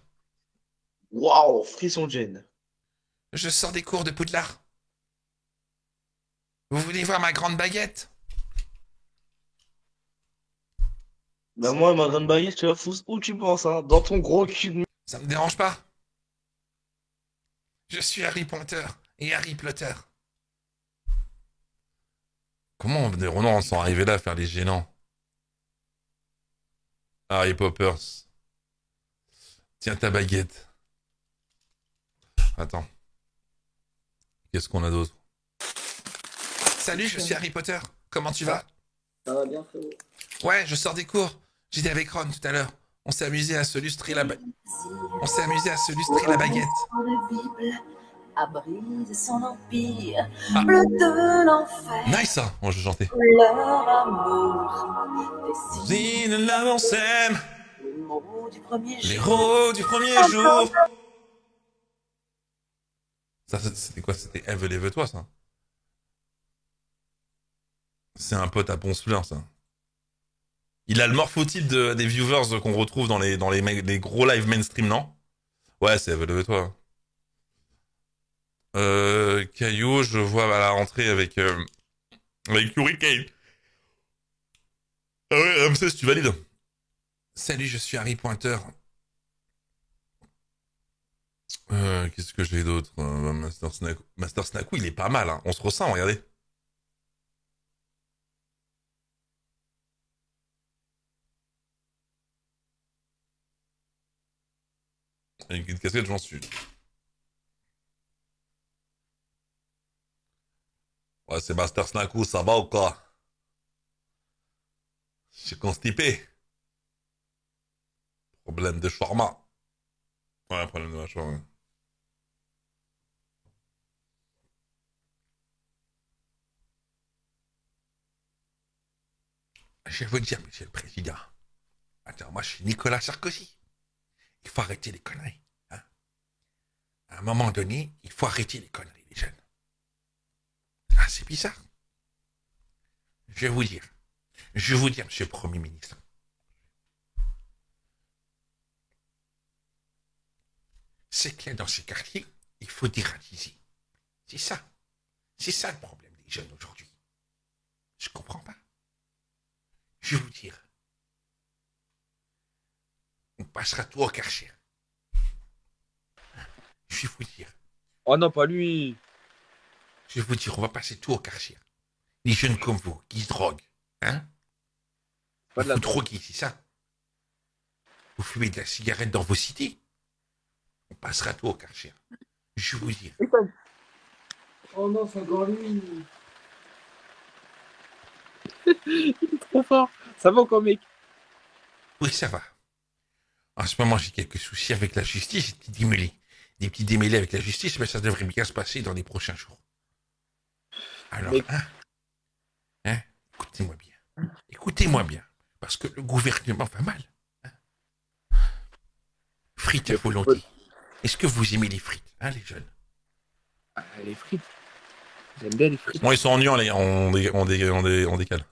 Waouh, frisson de gêne. Je sors des cours de Poudlard. Vous voulez voir ma grande baguette? Bah moi, ma grande baguette, tu la fous où tu penses, hein? Dans ton gros cul de... Ça me dérange pas. Je suis Harry Pointer et Harry Plotter. Comment des Renan sont arrivés là à faire les gênants? Harry Poppers. Tiens ta baguette. Attends. Qu'est-ce qu'on a d'autre? Salut, je suis Harry Potter. Comment tu vas? Ça va bien, frérot Ouais, je sors des cours. J'étais avec Ron tout à l'heure. On s'est amusé à se lustrer la ba- On s'est amusé à se lustrer la baguette. De Bible a brisé son empire, bleu de l'enfer, Nice ça Moi je chantais. leur amour, l'avancème, les mots du premier jour. du premier jour. Ça c'était quoi? C'était Eve lève-toi ça? C'est un pote à Poncelin ça. Il a le morphotype de- des viewers qu'on retrouve dans les, dans les gros live mainstream, non? Ouais, c'est Eve lève-toi. Euh, Caillou, je vois à la rentrée avec, euh, avec Yuri Kane. Ah ouais, Ramsès, tu valides Salut, je suis Harry Pointer. Euh, Qu'est-ce que j'ai d'autre Euh, Master Snack. Master Snackou, il est pas mal. Hein. On se ressent, regardez. Avec une casquette, j'en suis. Ouais, c'est Master Snackou, ça va ou quoi? Je suis constipé. Problème de shawarma. Ouais, problème de shawarma. Je vais vous dire, monsieur le président. Attends, moi, je suis Nicolas Sarkozy. Il faut arrêter les conneries. hein. À un moment donné, il faut arrêter les conneries. Ah, c'est bizarre. Je vais vous dire. Je vais vous dire, monsieur le Premier ministre. C'est que dans ces quartiers, il faut déradiser. C'est ça. C'est ça le problème des jeunes aujourd'hui. Je comprends pas. Je vais vous dire. On passera tout au Karcher. Je vais vous dire. Oh non, pas lui. Je vais vous dire, on va passer tout au Karcher. Les jeunes comme vous, qui se droguent. Hein? Pas de la Vous droguez, c'est ça? Vous fumez de la cigarette dans vos cités? On passera tout au Karcher. Je vais vous dire. Oh non, c'est encore lui. Il est trop fort. Ça va encore, mec? Oui, ça va. En ce moment, j'ai quelques soucis avec la justice, des petits démêlés. Des petits démêlés avec la justice, mais ça devrait bien se passer dans les prochains jours. Alors, Mais- hein, hein, écoutez-moi bien. Écoutez-moi bien. Parce que le gouvernement va mal. hein. Frites à volonté. Est-ce que vous aimez les frites, hein, les jeunes? Ah, les frites. J'aime bien les frites. Bon, ils sont ennuyants, les gars. On, dé- on, dé- on, dé- on décale.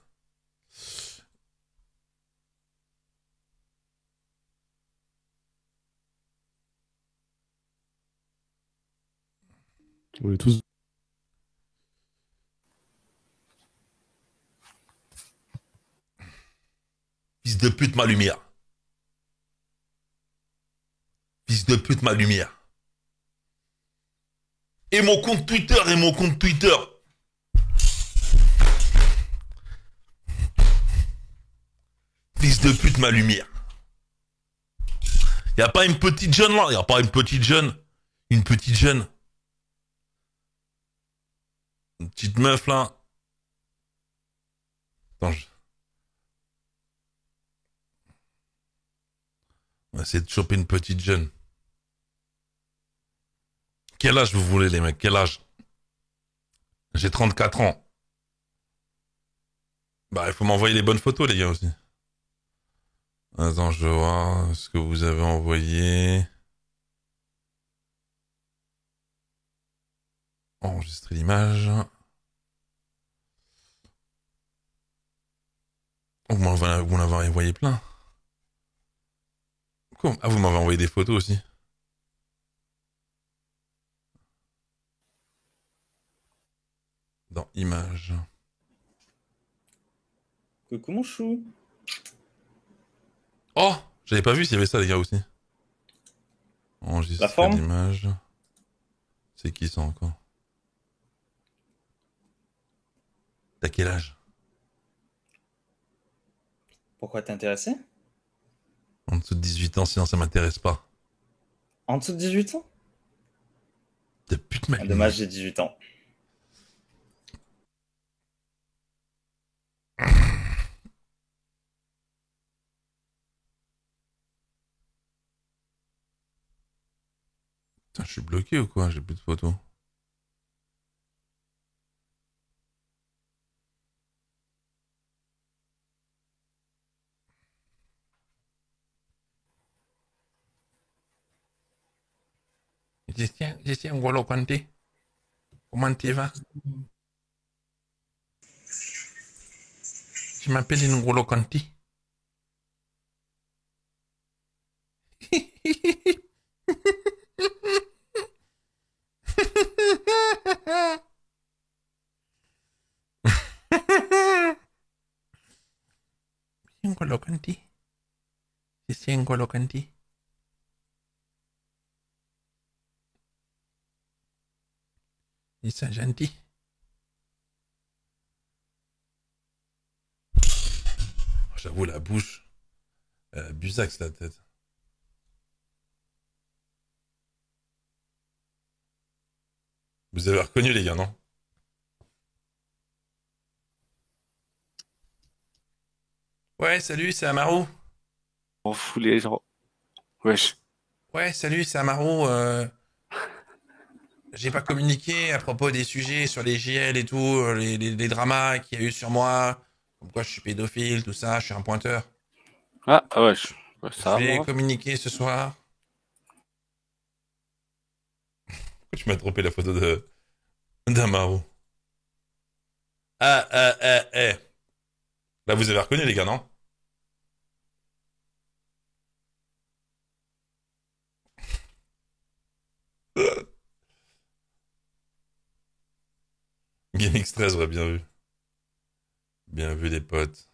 On est tous. Fils de pute, ma lumière. Fils de pute, ma lumière. Et mon compte Twitter, et mon compte Twitter. Fils de pute, ma lumière. Y a pas une petite jeune là? Y a pas une petite jeune? Une petite jeune Une petite meuf là. On va essayer de choper une petite jeune. Quel âge vous voulez, les mecs? Quel âge? J'ai 34 ans. Bah, il faut m'envoyer les bonnes photos, les gars, aussi. Attends, je voir ce que vous avez envoyé. Enregistrer l'image. Vous m'en avez envoyé plein. Comment Ah, vous m'avez envoyé des photos aussi. Dans images. Coucou mon chou. Oh J'avais pas vu s'il y avait ça, les gars, aussi. Enregistrer l'image. C'est qui ça encore? T'as quel âge? Pourquoi t'es intéressé? En dessous de 18 ans, sinon ça m'intéresse pas. En dessous de 18 ans? De pute ma Ah, Dommage, j'ai 18 ans. Putain, je suis bloqué ou quoi? J'ai plus de photos. J'étais, j'étais un Ngolo Kanté. Comment tu vas? Je m'appelle Ngolo Kanté. N'Golo Kanté. Ils sont gentils. J'avoue, la bouche. Euh, Busax, la tête. Vous avez reconnu, les gars, non? Ouais, salut, c'est Amaru. On fout les gens. Wesh. Ouais, salut, c'est Amaru. euh, J'ai pas communiqué à propos des sujets sur les JL et tout, euh, les, les- les dramas qu'il y a eu sur moi. Comme quoi je suis pédophile, tout ça, je suis un pointeur. Ah, ah wesh. Ouais, ça je va, vais moi. communiquer ce soir. Pourquoi tu m'as trompé la photo de d'Amaru Ah, ah, ah, ah. Là, vous avez reconnu, les gars, non? Game X13, ouais, bien vu. Bien vu, les potes.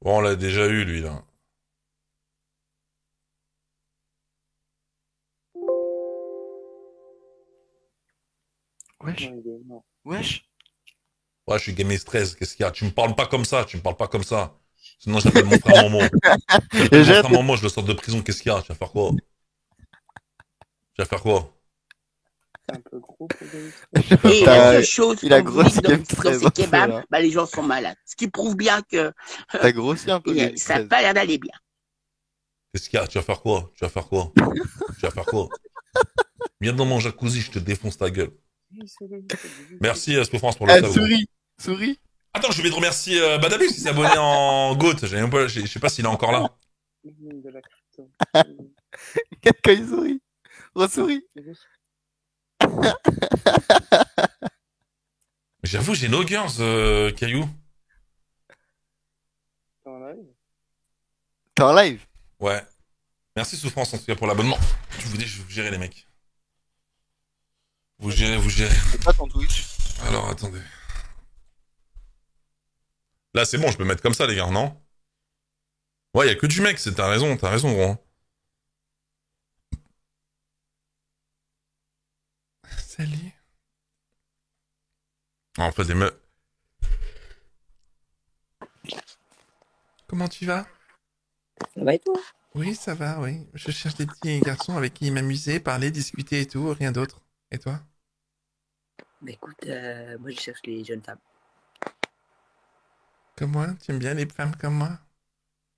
Bon, on l'a déjà eu, lui, là. Wesh. Wesh. Ouais, je suis Game X13, qu'est-ce qu'il y a? Tu me parles pas comme ça, tu me parles pas comme ça. Sinon, j'appelle mon frère Momo. J'appelle mon frère Momo, je le sors de prison, qu'est-ce qu'il y a? Tu vas faire quoi? Tu vas faire quoi? C'est un peu gros pour Et la seule chose, dites grossi dans, dans 13 ces kebabs, bah, les gens sont malades. Ce qui prouve bien que T'as grossi un peu, ça n'a 13. pas l'air d'aller bien. Qu'est-ce qu'il y a? Tu vas faire quoi? Tu vas faire quoi? Tu vas faire quoi? Viens dans mon jacuzzi, je te défonce ta gueule. Merci, euh, Souffrance, pour le sub. souris, souris. Attends, je vais te remercier euh, Badabus qui s'est abonné en GOAT. Je je sais pas s'il est encore là. De la crypto. Regarde quand il sourit. Ressouris. J'avoue, j'ai no girls, euh, Caillou. T'es en live? T'es en live? Ouais. Merci Souffrance en tout cas pour l'abonnement. Je vous dis, je vais vous gérer les mecs. Vous gérez, vous gérez. C'est pas ton Twitch. Alors attendez. Là c'est bon, je peux mettre comme ça les gars, non? Ouais, y a que du mec, c'est t'as raison, t'as raison gros. Salut. En fait des meufs. Comment tu vas? Ça va et toi? Oui, ça va, oui. Je cherche des petits garçons avec qui m'amuser, parler, discuter et tout, rien d'autre. Et toi? Bah écoute, euh, moi je cherche les jeunes femmes. Comme moi Tu aimes bien les femmes comme moi?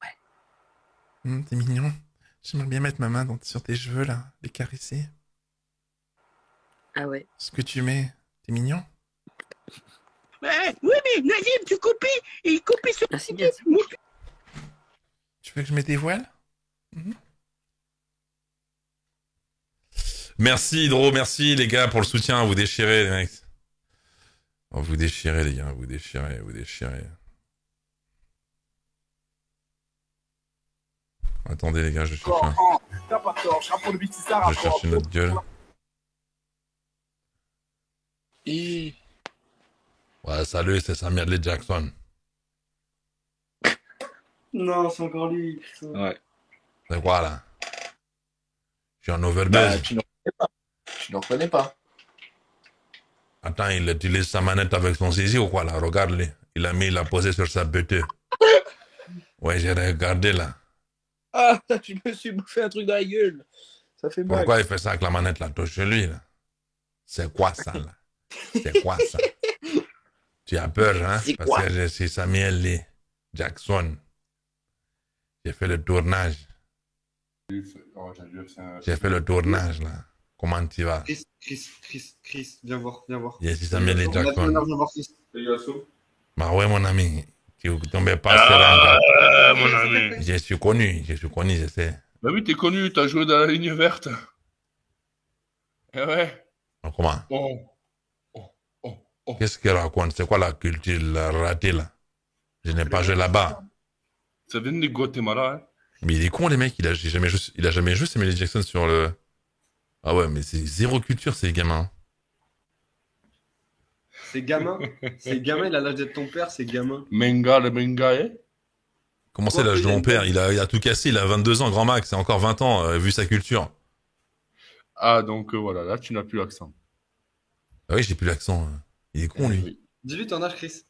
Ouais. T'es mignon. J'aimerais bien mettre ma main dans- sur tes cheveux, là, les caresser. Ah ouais Ce que tu mets, t'es mignon? Ouais, oui, mais Nazim, tu copies et il copie sur Ah, bien ça. Tu veux que je mette des voiles? Mhm. Merci Hydro, merci les gars pour le soutien, vous déchirez les mecs. Oh, vous déchirez les gars, vous déchirez, vous déchirez. Attendez les gars, je cherche, un- T'as pas tort, je cherche une autre gueule. Ouais, salut, c'est Samuel L. Jackson. Non, c'est encore lui. Ouais. C'est quoi là? Je suis en overbuzz. Bah, tu ne reconnais pas. Tu ne reconnais pas. Attends, il utilise sa manette avec son zizi ou quoi là? Regarde-le. Il a mis, il a posé sur sa bête. Ouais, j'ai regardé là. Ah, je me suis bouffé un truc dans la gueule. Ça fait mal. Pourquoi il fait ça avec la manette là Touche lui là? C'est quoi ça là? C'est quoi ça? Tu as peur, hein? C'est Parce quoi? que je suis Samuel Lee Jackson. J'ai fait le tournage. J'ai fait le tournage là. Comment tu vas? Chris, Chris, Chris, Chris, viens voir, viens voir. Yes, c'est Samuel L. Viens voir, Jackson. Bah ouais, mon ami. Tu ne tombais pas sur un gars. Ah, mon ami. Je suis connu, je suis connu, je sais. Bah oui, t'es connu, t'as joué dans la ligne verte. Eh ouais. Alors, comment? Oh. Qu'est-ce qu'il raconte? C'est quoi la culture ratée là? Je n'ai pas joué là-bas. Ça vient du Guatemala, hein. Mais il est con, les mecs. Il a, jamais joué, il a jamais. Jackson sur le. Ah ouais, mais c'est zéro culture, ces gamins. C'est gamin. C'est gamin, il a l'âge d'être ton père, c'est gamin. Menga, le Menga, eh Comment c'est l'âge de mon père? Il a, il a tout cassé, il a 22 ans, grand max, c'est encore 20 ans, euh, vu sa culture. Ah, donc euh, voilà, là, tu n'as plus l'accent. Ah oui, j'ai plus l'accent. hein. Il est con, lui. Dis-lui ton âge, Chris.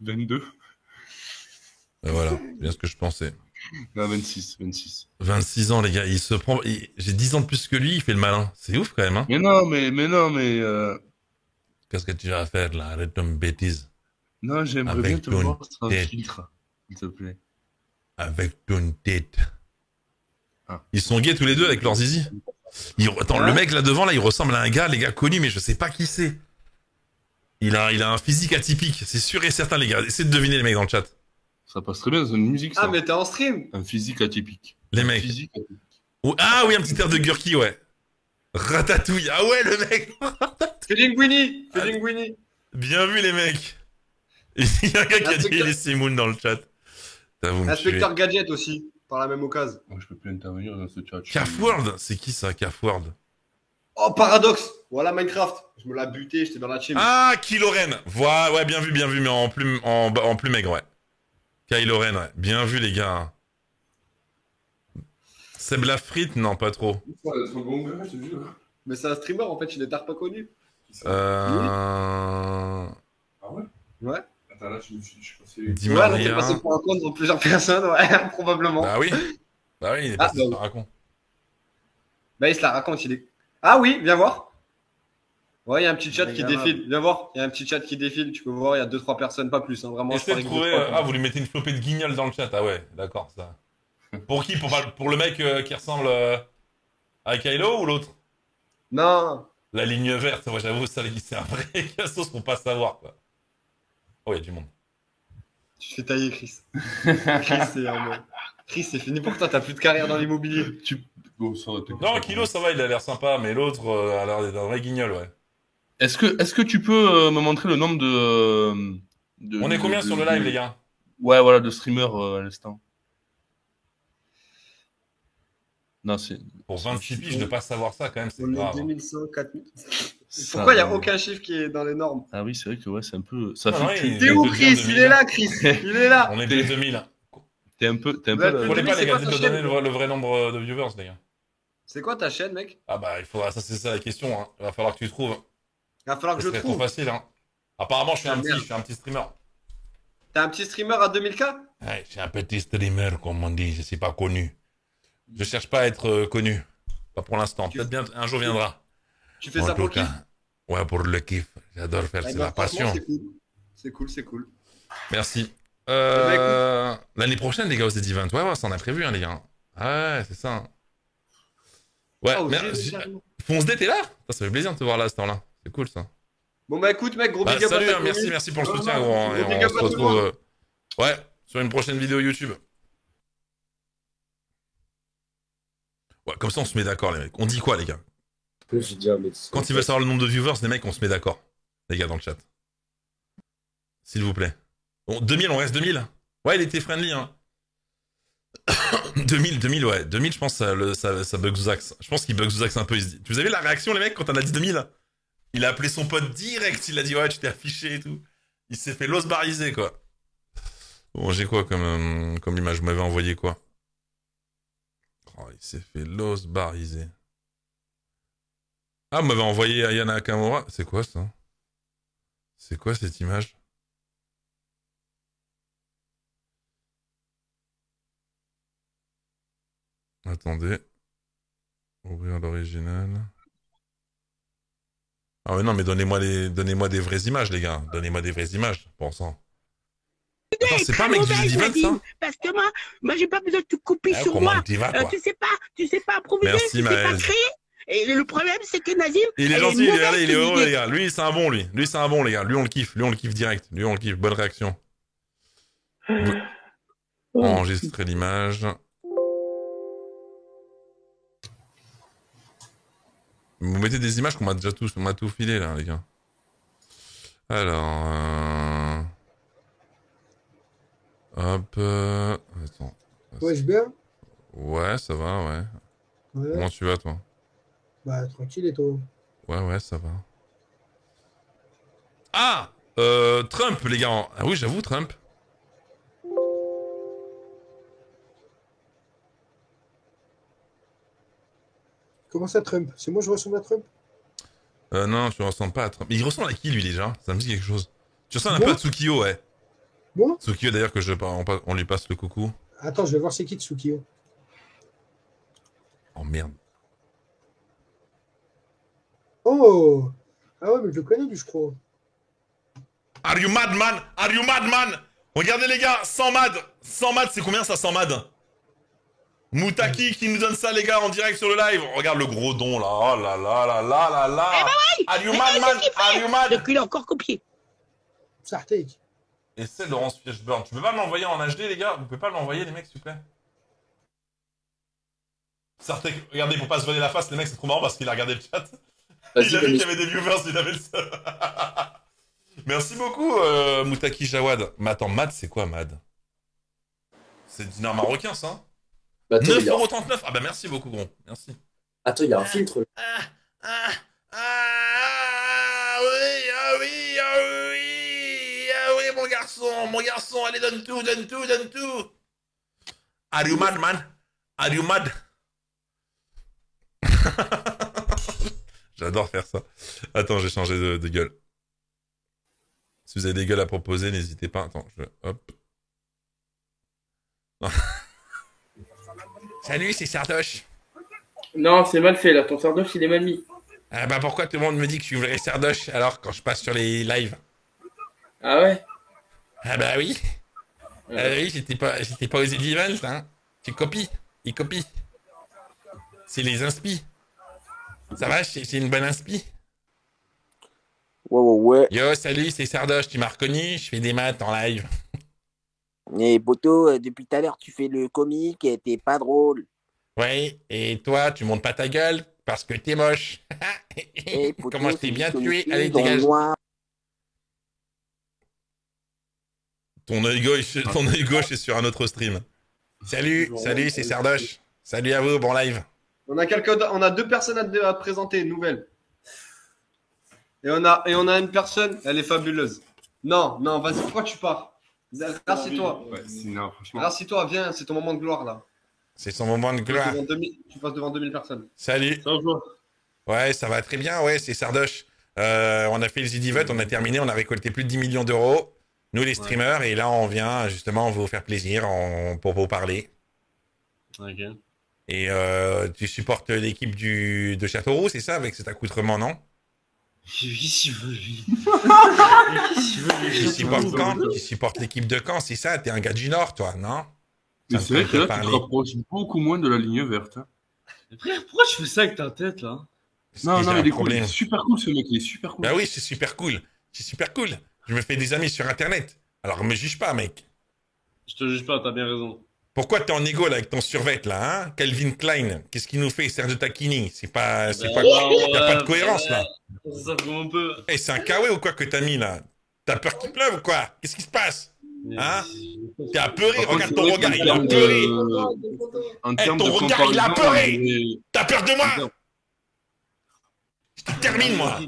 22. Et voilà, bien ce que je pensais. Non, 26, 26. 26 ans, les gars, il se prend. il- J'ai 10 ans de plus que lui, il fait le malin. C'est ouf quand même, hein. Mais non, mais, mais non, mais. euh, Qu'est-ce que tu vas faire là? Arrête ton bêtise. Non, j'aimerais bien te ton voir sans tête. filtre, s'il te plaît. Avec ton tête. Ah. Ils sont gays tous les deux avec leur zizi. Il- Attends, le mec là devant, là, il ressemble à un gars, les gars, connu, mais je sais pas qui c'est. Il a, il a un physique atypique, c'est sûr et certain, les gars. Essayez de deviner les mecs dans le chat. Ça passe très bien dans une musique, ça. Ah, mais t'es en stream Un physique atypique. Les Un mecs. Physique atypique. Ah oui, un petit air de Gurki, ouais. Ratatouille. Ah ouais, le mec. Feeling Feeling Bien vu, les mecs. Il y a un gars qui a dit les Simoun dans le chat. Inspecteur Gadget aussi, par la même occasion. Moi, je peux plus intervenir dans ce chat. Cafword C'est qui ça, Cafword Oh, Paradox Voilà Minecraft Je me l'ai buté, j'étais dans la team. Ah, Kylo Ren Voilà, ouais, bien vu, bien vu, mais en plus, en, en plus maigre, ouais. Kylo Ren, ouais. Bien vu, les gars. Seb Lafrite Non, pas trop. Mais c'est un streamer en fait, il est tard pas connu. Euh... Ah ouais? Ouais. Attends, là, je me suis je suis passé. Di ouais, donc Maria. il est passé pour un compte dans plusieurs personnes, ouais, probablement. Bah oui. Bah oui, il est Ah, passé bah par un con. Bah il se la raconte, il est. Ah oui, viens voir. Ouais, il y a un petit chat qui défile. Viens voir, il y a un petit chat qui défile. Tu peux voir, il y a deux trois personnes, pas plus. Hein. Vraiment, je de trouver. deux, euh, trois. Ah, vous lui mettez une flopée de guignols dans le chat. Ah ouais, d'accord, ça. Pour qui? Pour, pour le mec euh, qui ressemble euh, à Kylo ou l'autre? Non. La ligne verte, moi j'avoue, ça, c'est un vrai cassos pour pas savoir, quoi. Oh, il y a du monde. Tu te fais tailler, Chris. Chris, c'est un... Chris, c'est fini pour toi. T'as plus de carrière dans l'immobilier. Tu... Bon, ça aurait été Non, Kilo, ça va, il a l'air sympa, mais l'autre euh, a l'air d'être un vrai guignol, ouais. Est-ce que, est-ce que tu peux euh, me montrer le nombre de. euh, de- On est de- combien de- sur le de- live, les gars? Ouais, voilà, de streamers euh, à l'instant. Non, c'est. Pour 26 piges, de pas savoir ça, quand même, c'est grave. hein. 2100, 4000. Ça, Pourquoi il n'y a aucun chiffre qui est dans les normes? Ah oui, c'est vrai que ouais, c'est un peu. Ça Ah, fluctue. ouais, T'es où, il est Chris? Il est là, Chris Il est là On est de 2000. T'es un peu. T'es un peu. plus Vous voulez pas, 2000, les gars, c'est quoi dites ta de donner chaîne le, le vrai nombre de viewers, les gars? C'est quoi ta chaîne, mec? Ah bah, il faudra, ça c'est ça la question, hein. Il va falloir que tu trouves. Il va falloir que je serait trop trouve. facile, hein. Apparemment, je suis un Ah, petit, je suis un petit streamer. T'as un petit streamer à 2000K Ouais, je suis un petit streamer, comme on dit, je suis pas connu. Je cherche pas à être euh, connu. Pas pour l'instant. Peut-être bien, un jour viendra. Tu fais En ça pour kiff Ouais, pour le kiff. J'adore faire, Eh c'est ben, la passion. C'est cool. C'est cool. Merci. Eh Euh, ben, L'année prochaine, les gars, aux Z20. Ouais, ouais, ça en a prévu, hein, les gars. Ah ouais, c'est ça. Ouais, mais carrément. Fonce D, t'es là? Ça, ça fait plaisir de te voir là à ce temps-là. C'est cool, ça. Bon bah écoute mec, gros Bah, big up salut, hein, merci, merci pour le soutien, gros. hein, on se retrouve ouais, sur une prochaine vidéo YouTube. Ouais, comme ça, on se met d'accord, les mecs. On dit quoi, les gars? Quand il veut savoir le nombre de viewers, les mecs, on se met d'accord. Les gars, dans le chat. S'il vous plaît. Bon, 2000, on reste 2000 Ouais, il était friendly, hein. 2000, 2000, ouais. 2000, je pense, ça, le, ça, ça bug Zax. Je pense qu'il bug Zax un peu. Il se dit... Vous avez la réaction, les mecs, quand on a dit 2000 Il a appelé son pote direct. Il a dit, ouais, tu t'es affiché et tout. Il s'est fait l'osbariser, quoi. Bon, j'ai quoi comme, euh, comme image? Vous m'avez envoyé quoi? Oh, il s'est fait l'osbariser. Ah, vous m'avez envoyé Ayana Nakamura. C'est quoi ça? C'est quoi cette image? Attendez. Ouvrir l'original. Ah ouais, non, mais donnez-moi des vraies images, les gars. Donnez-moi des vraies images, pour ça. Attends, c'est pas Mauvaise, G20, ça Nadine, Parce que moi, moi j'ai pas besoin de te couper Ah, sur moi. vas, Euh, tu sais pas, tu sais pas improviser, Merci, tu sais pas créer. Et le problème, c'est que Nazim. Il est gentil, il est, il heureux, les gars. Lui, c'est un bon, lui. Lui, c'est un bon, les gars. Lui, on le kiffe. Lui, on le kiffe direct. Lui, on le kiffe. Bonne réaction. Enregistrer l'image. Vous mettez des images qu'on m'a déjà tous, on m'a tout filé, là, les gars. Alors, euh... Hop. euh, Attends. Ouais, je bien Ouais, ça va, ouais. Ouais. Comment tu vas, toi? Bah, tranquille et toi? Ouais, ouais, ça va. Ah euh, Trump, les gars. Ah oui, j'avoue, Trump. Comment ça, Trump? C'est moi, je ressemble à Trump? Euh, non, tu ressembles pas à Trump. Mais il ressemble à qui, lui, déjà? Ça me dit quelque chose. Tu ressembles un peu à Tsukio, ouais. Tsukio, d'ailleurs, que je, on, on lui passe le coucou. Attends, je vais voir c'est qui Tsukio. Oh merde. Oh Ah ouais, mais je le connais, lui, je crois. Are you mad, man? Are you mad, man? Regardez, les gars, 100 mad 100 mad, c'est combien ça, 100 mad? Moutaki qui nous donne ça, les gars, en direct sur le live. Regarde le gros don, là. Oh là là là là là là. Eh ben Are you Mais mad, man? Are you mad? Il a encore copié. Sartek. Et c'est Laurence Fishburne. Tu peux pas me l'envoyer en HD, les gars? Vous pouvez pas l'envoyer, les mecs, s'il vous plaît? Sartek, regardez, pour pas se voler la face, les mecs, c'est trop marrant parce qu'il a regardé le chat. Il a vu qu'il y avait des viewers, il avait le seul. Merci beaucoup, euh, Moutaki Jawad. Mais attends, Mad, c'est quoi, Mad? C'est du dinar marocain, ça hein? Bah, 9,39€ Ah bah merci beaucoup, gros. Merci. Attends, il y a un filtre. Ah oui, mon garçon, mon garçon, allez, donne tout, donne tout, donne tout. Are you mad, man? Are you mad? J'adore faire ça. Attends, j'ai changé de, de gueule. Si vous avez des gueules à proposer, n'hésitez pas. Attends, je... Hop. Non. Salut, c'est Sardoche. Non, c'est mal fait là, ton sardoche il est mal mis. Ah bah pourquoi tout le monde me dit que je suis vrai Sardoche alors quand je passe sur les lives? Ah ouais? Ah bah oui. Ah oui, j'étais pas, j'étais pas aux Edivals, hein. Tu copies, ils copient. C'est les inspi. Ça va, c'est c'est une bonne inspi? Ouais, ouais, ouais. Yo, salut, c'est Sardoche, tu m'as reconnu, je fais des maths en live. Et Boto, euh, depuis tout à l'heure, tu fais le comique et t'es pas drôle. Ouais, et toi, tu montes pas ta gueule parce que t'es moche. Eh, Poto, Comment je t'ai bien tué? Allez, dégage. Ton œil gauche, ton œil gauche est sur un autre stream. Salut, salut, c'est Sardoche. Salut à vous, bon live. On a quelqu'un, d- on a deux personnes à, te- à te présenter, nouvelles. Et on a, et on a une personne, elle est fabuleuse. Non, non, vas-y, pourquoi tu pars? Rassieds-toi. Ouais, sinon, franchement. Rassieds-toi, viens, c'est ton moment de gloire là. C'est son moment de Tu passes gloire. devant 2000 tu passes devant 2000 personnes. Salut. Ouais, ça va très bien, ouais, c'est Sardoche. Euh, on a fait les Zidivotes, on a terminé, on a récolté plus de 10 millions d'euros, nous les streamers, et là on vient justement vous faire plaisir en- pour vous parler. Ok. Et euh, tu supportes l'équipe du de Châteauroux, c'est ça, avec cet accoutrement, non? Qu'il veut, lui? Tu supportes Caen, tu supportes l'équipe de Caen, c'est ça? T'es un gars du Nord, toi, non? Mais c'est vrai que là, tu parler. te rapproches beaucoup moins de la ligne verte. hein. Frère, pourquoi tu fais ça avec ta tête là? Non, non, il est cool. Il est super cool ce mec, il est super cool. Bah oui, c'est super cool. C'est super cool. Je me fais des amis sur Internet. Alors me juge pas, mec. Je te juge pas, t'as bien raison. Pourquoi t'es en égo là avec ton survêt là, hein? Calvin Klein, qu'est-ce qu'il nous fait Sergio Tacchini C'est pas, c'est pas, Bah, y a pas de cohérence là. Ça s'en fout un peu. Eh, c'est un kawaii ou quoi que t'as mis là? T'as peur qu'il pleuve ou quoi? Qu'est-ce qui se passe? Hein? T'es apeuré, regarde c'est ton regard, il a termes pleuré. de- En Eh, termes ton regard, il a comparaison, pleuré. on dirait- T'as peur de moi? Termine moi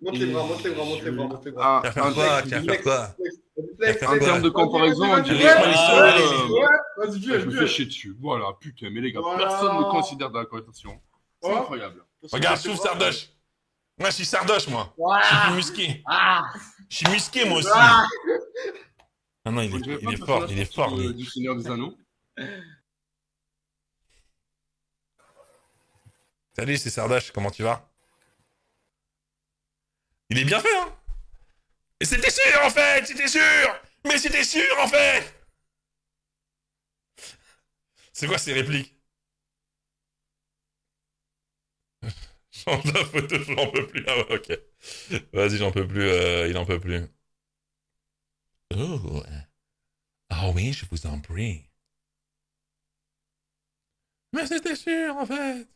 Monte les bras, monte les bras, monte les bras, monte les bras. Tu vas faire quoi Tu vas faire quoi Tu vas faire En termes de comparaison, on dirait. allez. Euh, Je me fais chier dessus. Voilà, putain, mais les gars, personne ne me considère dans la conversation. C'est incroyable. Regarde, je trouve Sardoche. Moi, je suis Sardoche, moi. Je suis plus musqué. Je suis musqué, moi aussi. Ah. Ah non, il est, il que fort, il est fort, lui. Du Seigneur des Anneaux. Salut, c'est Sardoche, comment tu vas? Il est bien fait, hein Et c'était sûr, en fait C'était sûr Mais c'était sûr, en fait C'est quoi ces répliques? Change la photo, j'en peux plus. Ah ok. Vas-y, j'en peux plus, euh, il en peut plus. Oh. Ah oui, je vous en prie. Mais c'était sûr, en fait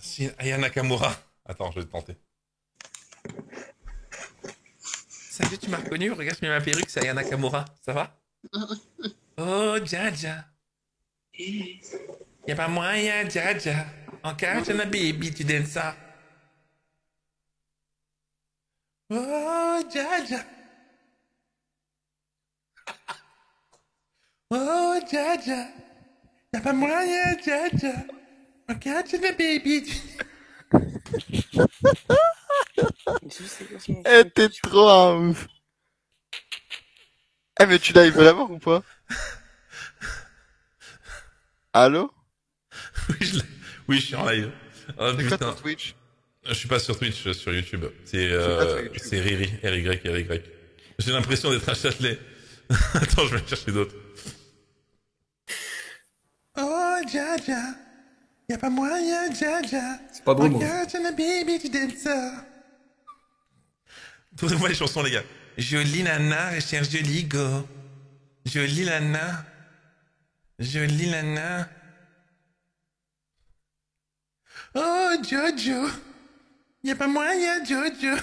Si, Aya Nakamura. Attends, je vais te tenter. Salut, tu m'as reconnu Regarde, je mets ma perruque, c'est Ayana Nakamura. Ça va? Oh, Jaja. Y'a pas moyen, Jaja. Encore, j'ai un baby, tu donnes ça. Oh, Jaja. Oh, Jaja. Y'a pas moyen, Jaja. Encore, j'ai un baby. Eh, t'es trop un ouf. Eh, mais tu l'as, il veut l'avoir ou pas? Allô? Oui, je l'ai- oui, je suis en live. Oh, C'est quoi ton Twitch? Je suis pas sur Twitch, je suis sur YouTube. C'est euh, c'est Riri, R-Y, R-Y. J'ai l'impression d'être à Châtelet. Attends, je vais chercher d'autres. Oh, Jaja. Y'a pas moyen, Jaja. C'est pas drôle, moi. Regarde, un baby, tu ça. Trouvez-moi les chansons, les gars. Jolie nana, recherche joli go. Jolie nana. Jolie nana. Oh, Jojo. Y'a pas moyen, Jojo.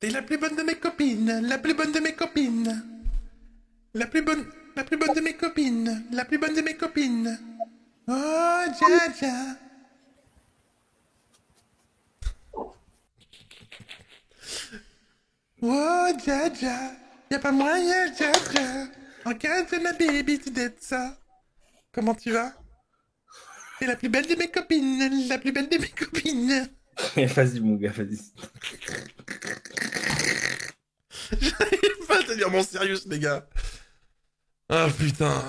T'es la plus bonne de mes copines, la plus bonne de mes copines. La plus bonne, la plus bonne de mes copines, la plus bonne de mes copines. Oh, Jaja. Oh, Jaja. Y'a pas moyen, Jaja. Regarde, ma baby, tu dettes ça. Comment tu vas? T'es la plus belle de mes copines, la plus belle de mes copines. vas-y, mon gars, vas-y. J'arrive pas à tenir mon sérieux, les gars. Ah putain.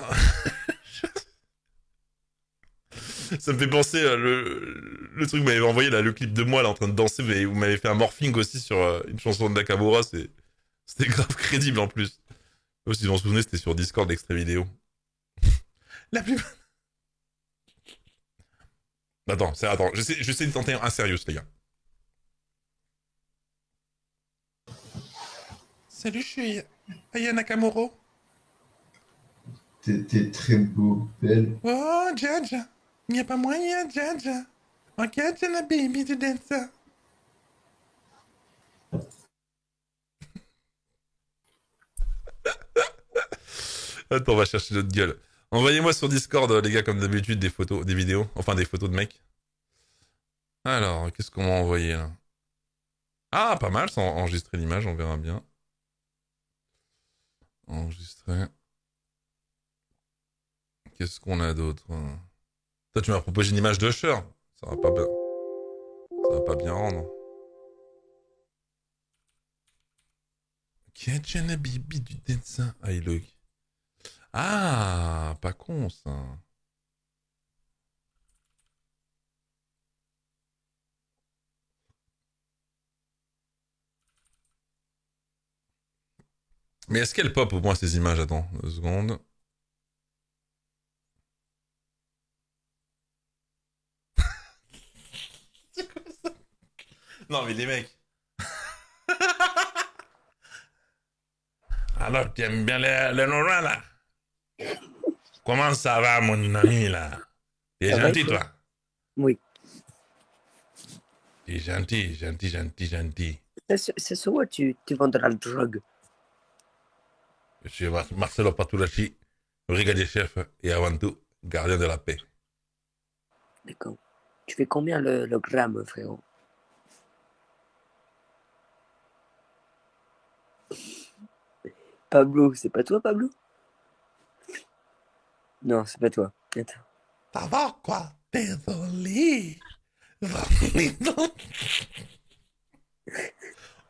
Ça me fait penser à le, le truc que vous m'avez envoyé là, le clip de moi là en train de danser. mais Vous m'avez fait un morphing aussi sur euh, une chanson de Nakamura. C'était grave crédible en plus. Si vous vous en souvenez, c'était sur Discord l'extrait vidéo. La plus. Attends, attends, j'essaie, j'essaie de tenter un sérieux, les gars. Salut, je suis Aya Nakamura. T'es très beau, belle. Oh, Jaja. Il n'y a pas moyen, Jaja. Regarde, j'ai la baby de dancer. Attends, on va chercher notre gueule. Envoyez-moi sur Discord, euh, les gars, comme d'habitude, des photos, des vidéos. Enfin, des photos de mecs. Alors, qu'est-ce qu'on m'a envoyé là? Ah, pas mal, sans enregistrer l'image, on verra bien. Enregistrer. Qu'est-ce qu'on a d'autre Toi, tu m'as proposé une image de Cher. Ça va pas bien. Ça va pas bien rendre. Bibi du dessin? Ah, le- Ah, pas con ça. Mais est-ce qu'elle pop au moins ces images? Attends, deux secondes. Non, mais les mecs. Alors, tu aimes bien les, les Noirs, là? Comment ça va, mon ami, là? T'es gentil, toi? Oui. T'es gentil, gentil, gentil, gentil. C'est quoi tu, tu vends de la drogue? Je suis Mar- Marcelo Patulacci, brigadier chef et avant tout, gardien de la paix. D'accord. Tu fais combien le, le gramme, frérot? Pablo, c'est pas toi, Pablo? Non, c'est pas toi. Attends. Ça va, quoi? Désolé.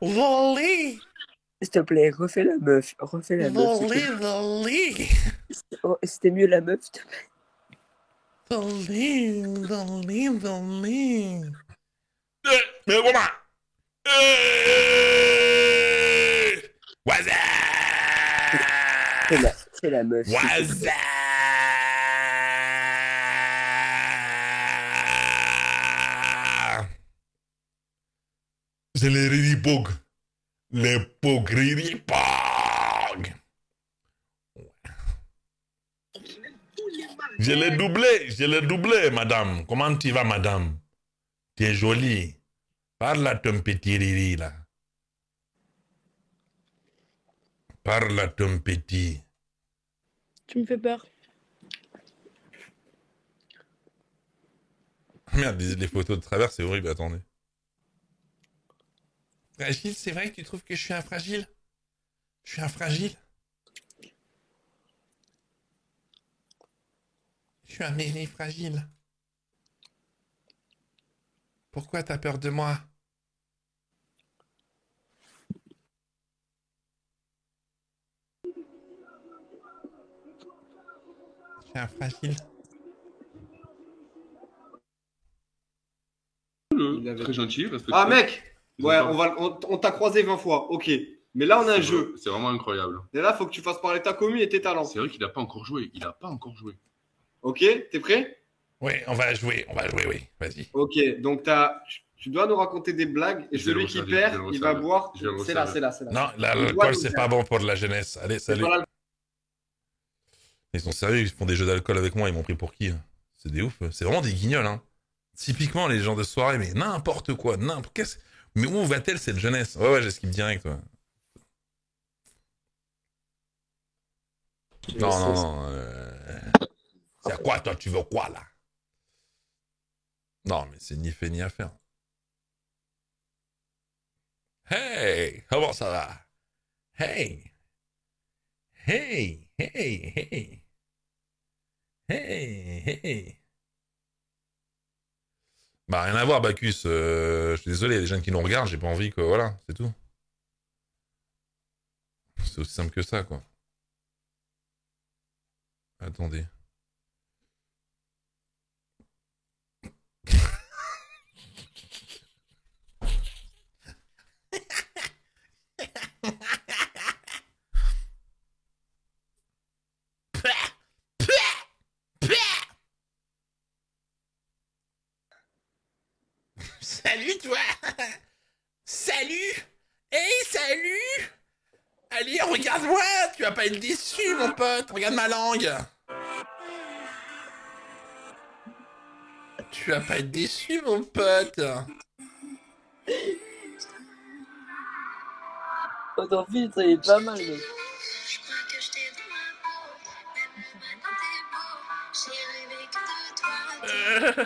Volé. S'il te plaît, refais la meuf. Refais la meuf. s'il te Volé, volé. Oh, C'était mieux la meuf, s'il te plaît. Volé, volé, volé. Mais comment Eh Waza C'est la, c'est la meuf. Waza C'est les Ridipog. Les Pog Ridipog. Je l'ai doublé, je l'ai doublé, madame. Comment tu vas, madame? T'es joli. Parle à ton petit Riri, là. Parle à ton petit. Tu me fais peur. Merde, les, les photos de travers, c'est horrible. Attendez. Fragile, c'est vrai que tu trouves que je suis un fragile? Je suis un fragile Je suis un méné fragile. Pourquoi t'as peur de moi? Je suis un fragile. Très gentil. respectueux. Ah, mec Ouais, on, va, on, on t'a croisé 20 fois, ok. Mais là, on a un C'est jeu. C'est vraiment incroyable. Et là, faut que tu fasses parler ta commu et tes talents. C'est vrai qu'il a pas encore joué. Il a pas encore joué. Ok, t'es prêt? Oui, on va jouer, on va jouer, oui. Vas-y. Ok, donc t'as- tu dois nous raconter des blagues et celui qui perd, il va boire. C'est là, c'est là, c'est là. Non, l'alcool, c'est pas bon pour la jeunesse. Allez, salut. Ils sont sérieux, ils font des jeux d'alcool avec moi, ils m'ont pris pour qui hein C'est des ouf. C'est vraiment des guignols, hein. Typiquement, les gens de soirée, mais n'importe quoi, n'importe qu'est-ce. Mais où va-t-elle cette jeunesse? Ouais, ouais, j'esquive direct, ouais. Non, non, non. euh, C'est à quoi, toi Tu veux quoi, là? Non, mais c'est ni fait ni à faire. Hey Comment ça va? Hey Hey Hey Hey Bah, rien à voir, Bacchus. euh, je suis désolé, il y a des jeunes qui nous regardent, j'ai pas envie que. Voilà, c'est tout. C'est aussi simple que ça, quoi. Attendez. Salut toi. Salut. Hey salut. Allez regarde-moi. Tu vas pas être déçu mon pote. Regarde ma langue. Tu vas pas être déçu mon pote. Oh, ton il est pas mal, mec. Euh,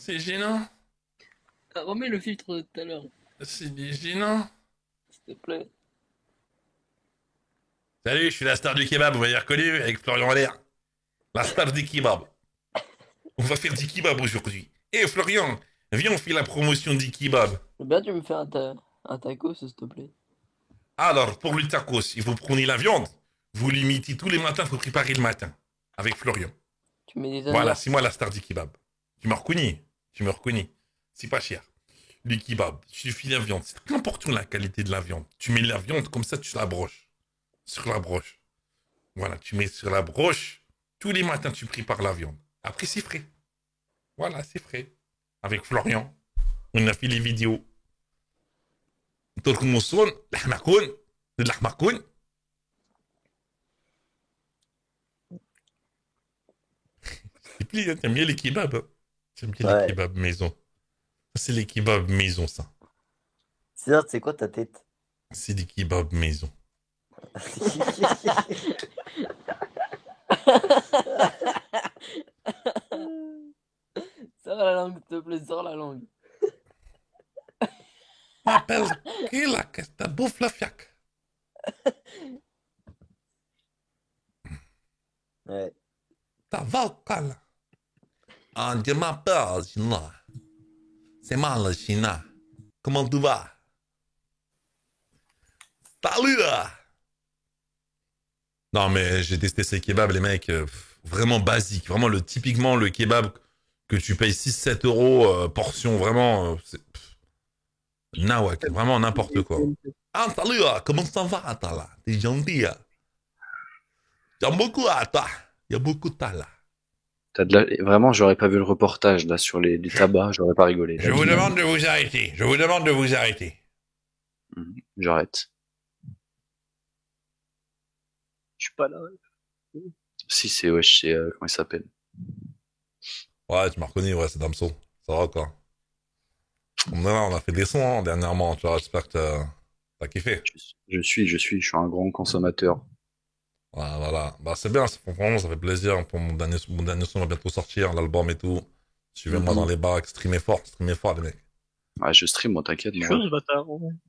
C'est gênant Ah, remets le filtre de tout à l'heure, C'est gênant s'il te plaît. Salut, je suis la star du kebab, vous m'avez reconnu, avec Florian Allaire. La star du kebab. On va faire du kebab aujourd'hui. Eh Florian, viens, on fait la promotion du kebab. Eh bien, tu me fais un, ta... un taco, s'il te plaît. Alors, pour le tacos, si vous prenez la viande, vous l'imitez tous les matins, vous préparez le matin. Avec Florian. Tu mets des Voilà, c'est moi la star du kebab. Tu me reconnais Tu me reconnais C'est pas cher. Le kebab, il suffit de la viande. C'est n'importe où la qualité de la viande. Tu mets la viande comme ça, tu la broches. Sur la broche. Voilà, tu mets sur la broche. Tous les matins, tu prépares la viande. Après, c'est frais. Voilà, c'est frais. Avec Florian, on a fait les vidéos. ترك الصون لحمة كون اللحمة كون Et puis, t'aimes bien les kebabs. hein J'aime bien Ouais. les kebabs maison. Ça, C'est les kebabs maison, ça. Sinon, c'est quoi ta tête? C'est des kebabs maison. Sors la langue, s'il te plaît, sors la langue. M'appelle qui là que ça bouffe la fiac Ouais. Ta vocal. C'est mal, Gina. Comment tu vas Salut Non, mais j'ai testé ces kebabs, les mecs, euh, vraiment basiques. Vraiment, le, typiquement, le kebab que tu payes 6-7 euros, euh, portion, vraiment, euh, Nawak, vraiment n'importe quoi. Ah, salut comment ça va, là? T'es gentil, hein? J'aime beaucoup, là, toi? Il y a beaucoup de de la... Vraiment, j'aurais pas vu le reportage là sur les, les tabacs, j'aurais pas rigolé. Je vous demande de vous arrêter. Je vous demande de vous arrêter. J'arrête. Je suis pas là. Si, c'est, wesh, c'est, euh, comment il s'appelle Ouais, tu m'as reconnu, ouais, c'est Damso. Ça va, quoi. On a, on a fait des sons hein, dernièrement, tu vois, j'espère que t'as- t'as kiffé. Je suis, je suis, je suis un grand consommateur. Voilà, voilà. Bah, c'est bien, ça, franchement, ça fait plaisir. Pour mon dernier, mon dernier son va bientôt sortir, l'album et tout. Suivez-moi Mhm. dans les bacs, streamez fort, streamez fort, les mecs. Ouais, je stream, moi, t'inquiète.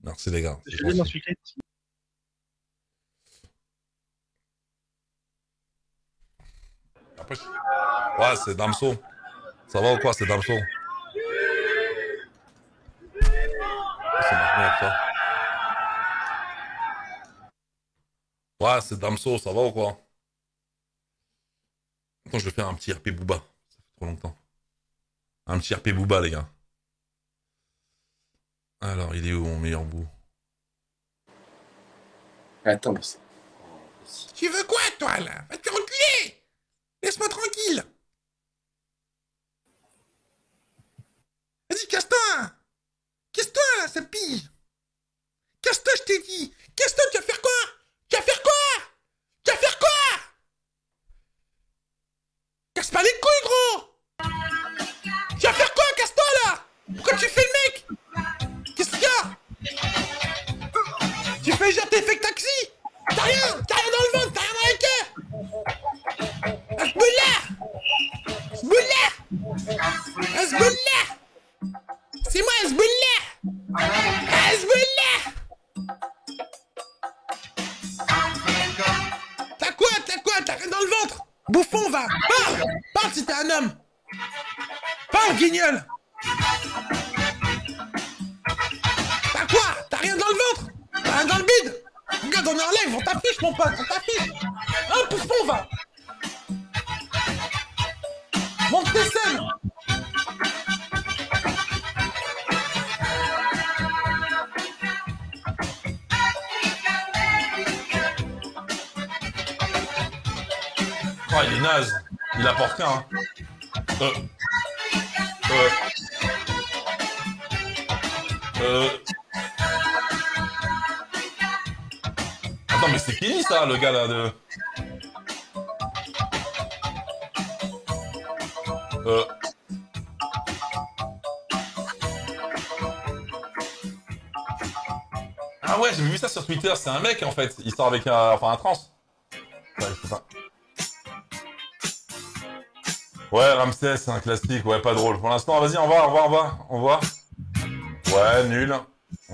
Merci, les gars. c'est Je vais m'insulter. Après, je- Ouais, c'est Damso. Ça va ou quoi, c'est Damso Ça marche bien avec ça. Ouais, c'est Damso, ça va ou quoi? Attends, je vais faire un petit RP Booba. Ça fait trop longtemps. Un petit RP Booba, les gars. Alors, il est où mon meilleur bout? Attends, Tu veux quoi, toi, là? Va te faire reculer Laisse-moi tranquille! Vas-y, casse-toi Casse-toi, là, ça pille Casse-toi, je t'ai dit! Casse-toi, tu vas faire quoi? Tu vas faire quoi Tu vas faire quoi Casse pas les couilles, gros. Tu vas faire quoi Casse-toi, là? Pourquoi tu fais le mec? Qu'est-ce qu'il y a? Tu fais genre t'es que taxi. T'as rien T'as rien dans le ventre T'as rien dans les cœurs. Hezbollah Hezbollah Hezbollah C'est moi Hezbollah Hezbollah Bouffon, va Parle Parle si t'es un homme. Parle, guignol. T'as quoi? T'as rien dans le ventre? T'as rien dans le bide? Regarde, on est en live, on t'affiche, mon pote, on t'affiche. Un bouffon, va. Monte tes scènes Oh, il est naze. Il apporte rien. hein. Euh. Euh. Euh. Attends, mais c'est Kenny ça, le gars là de. Ah ouais, j'ai vu ça sur Twitter, c'est un mec en fait. Il sort avec un. Enfin, un trans. Ouais, Ramsès, un classique, ouais, pas drôle. Pour l'instant, vas-y, on va, on va, on va, on va. Ouais, nul.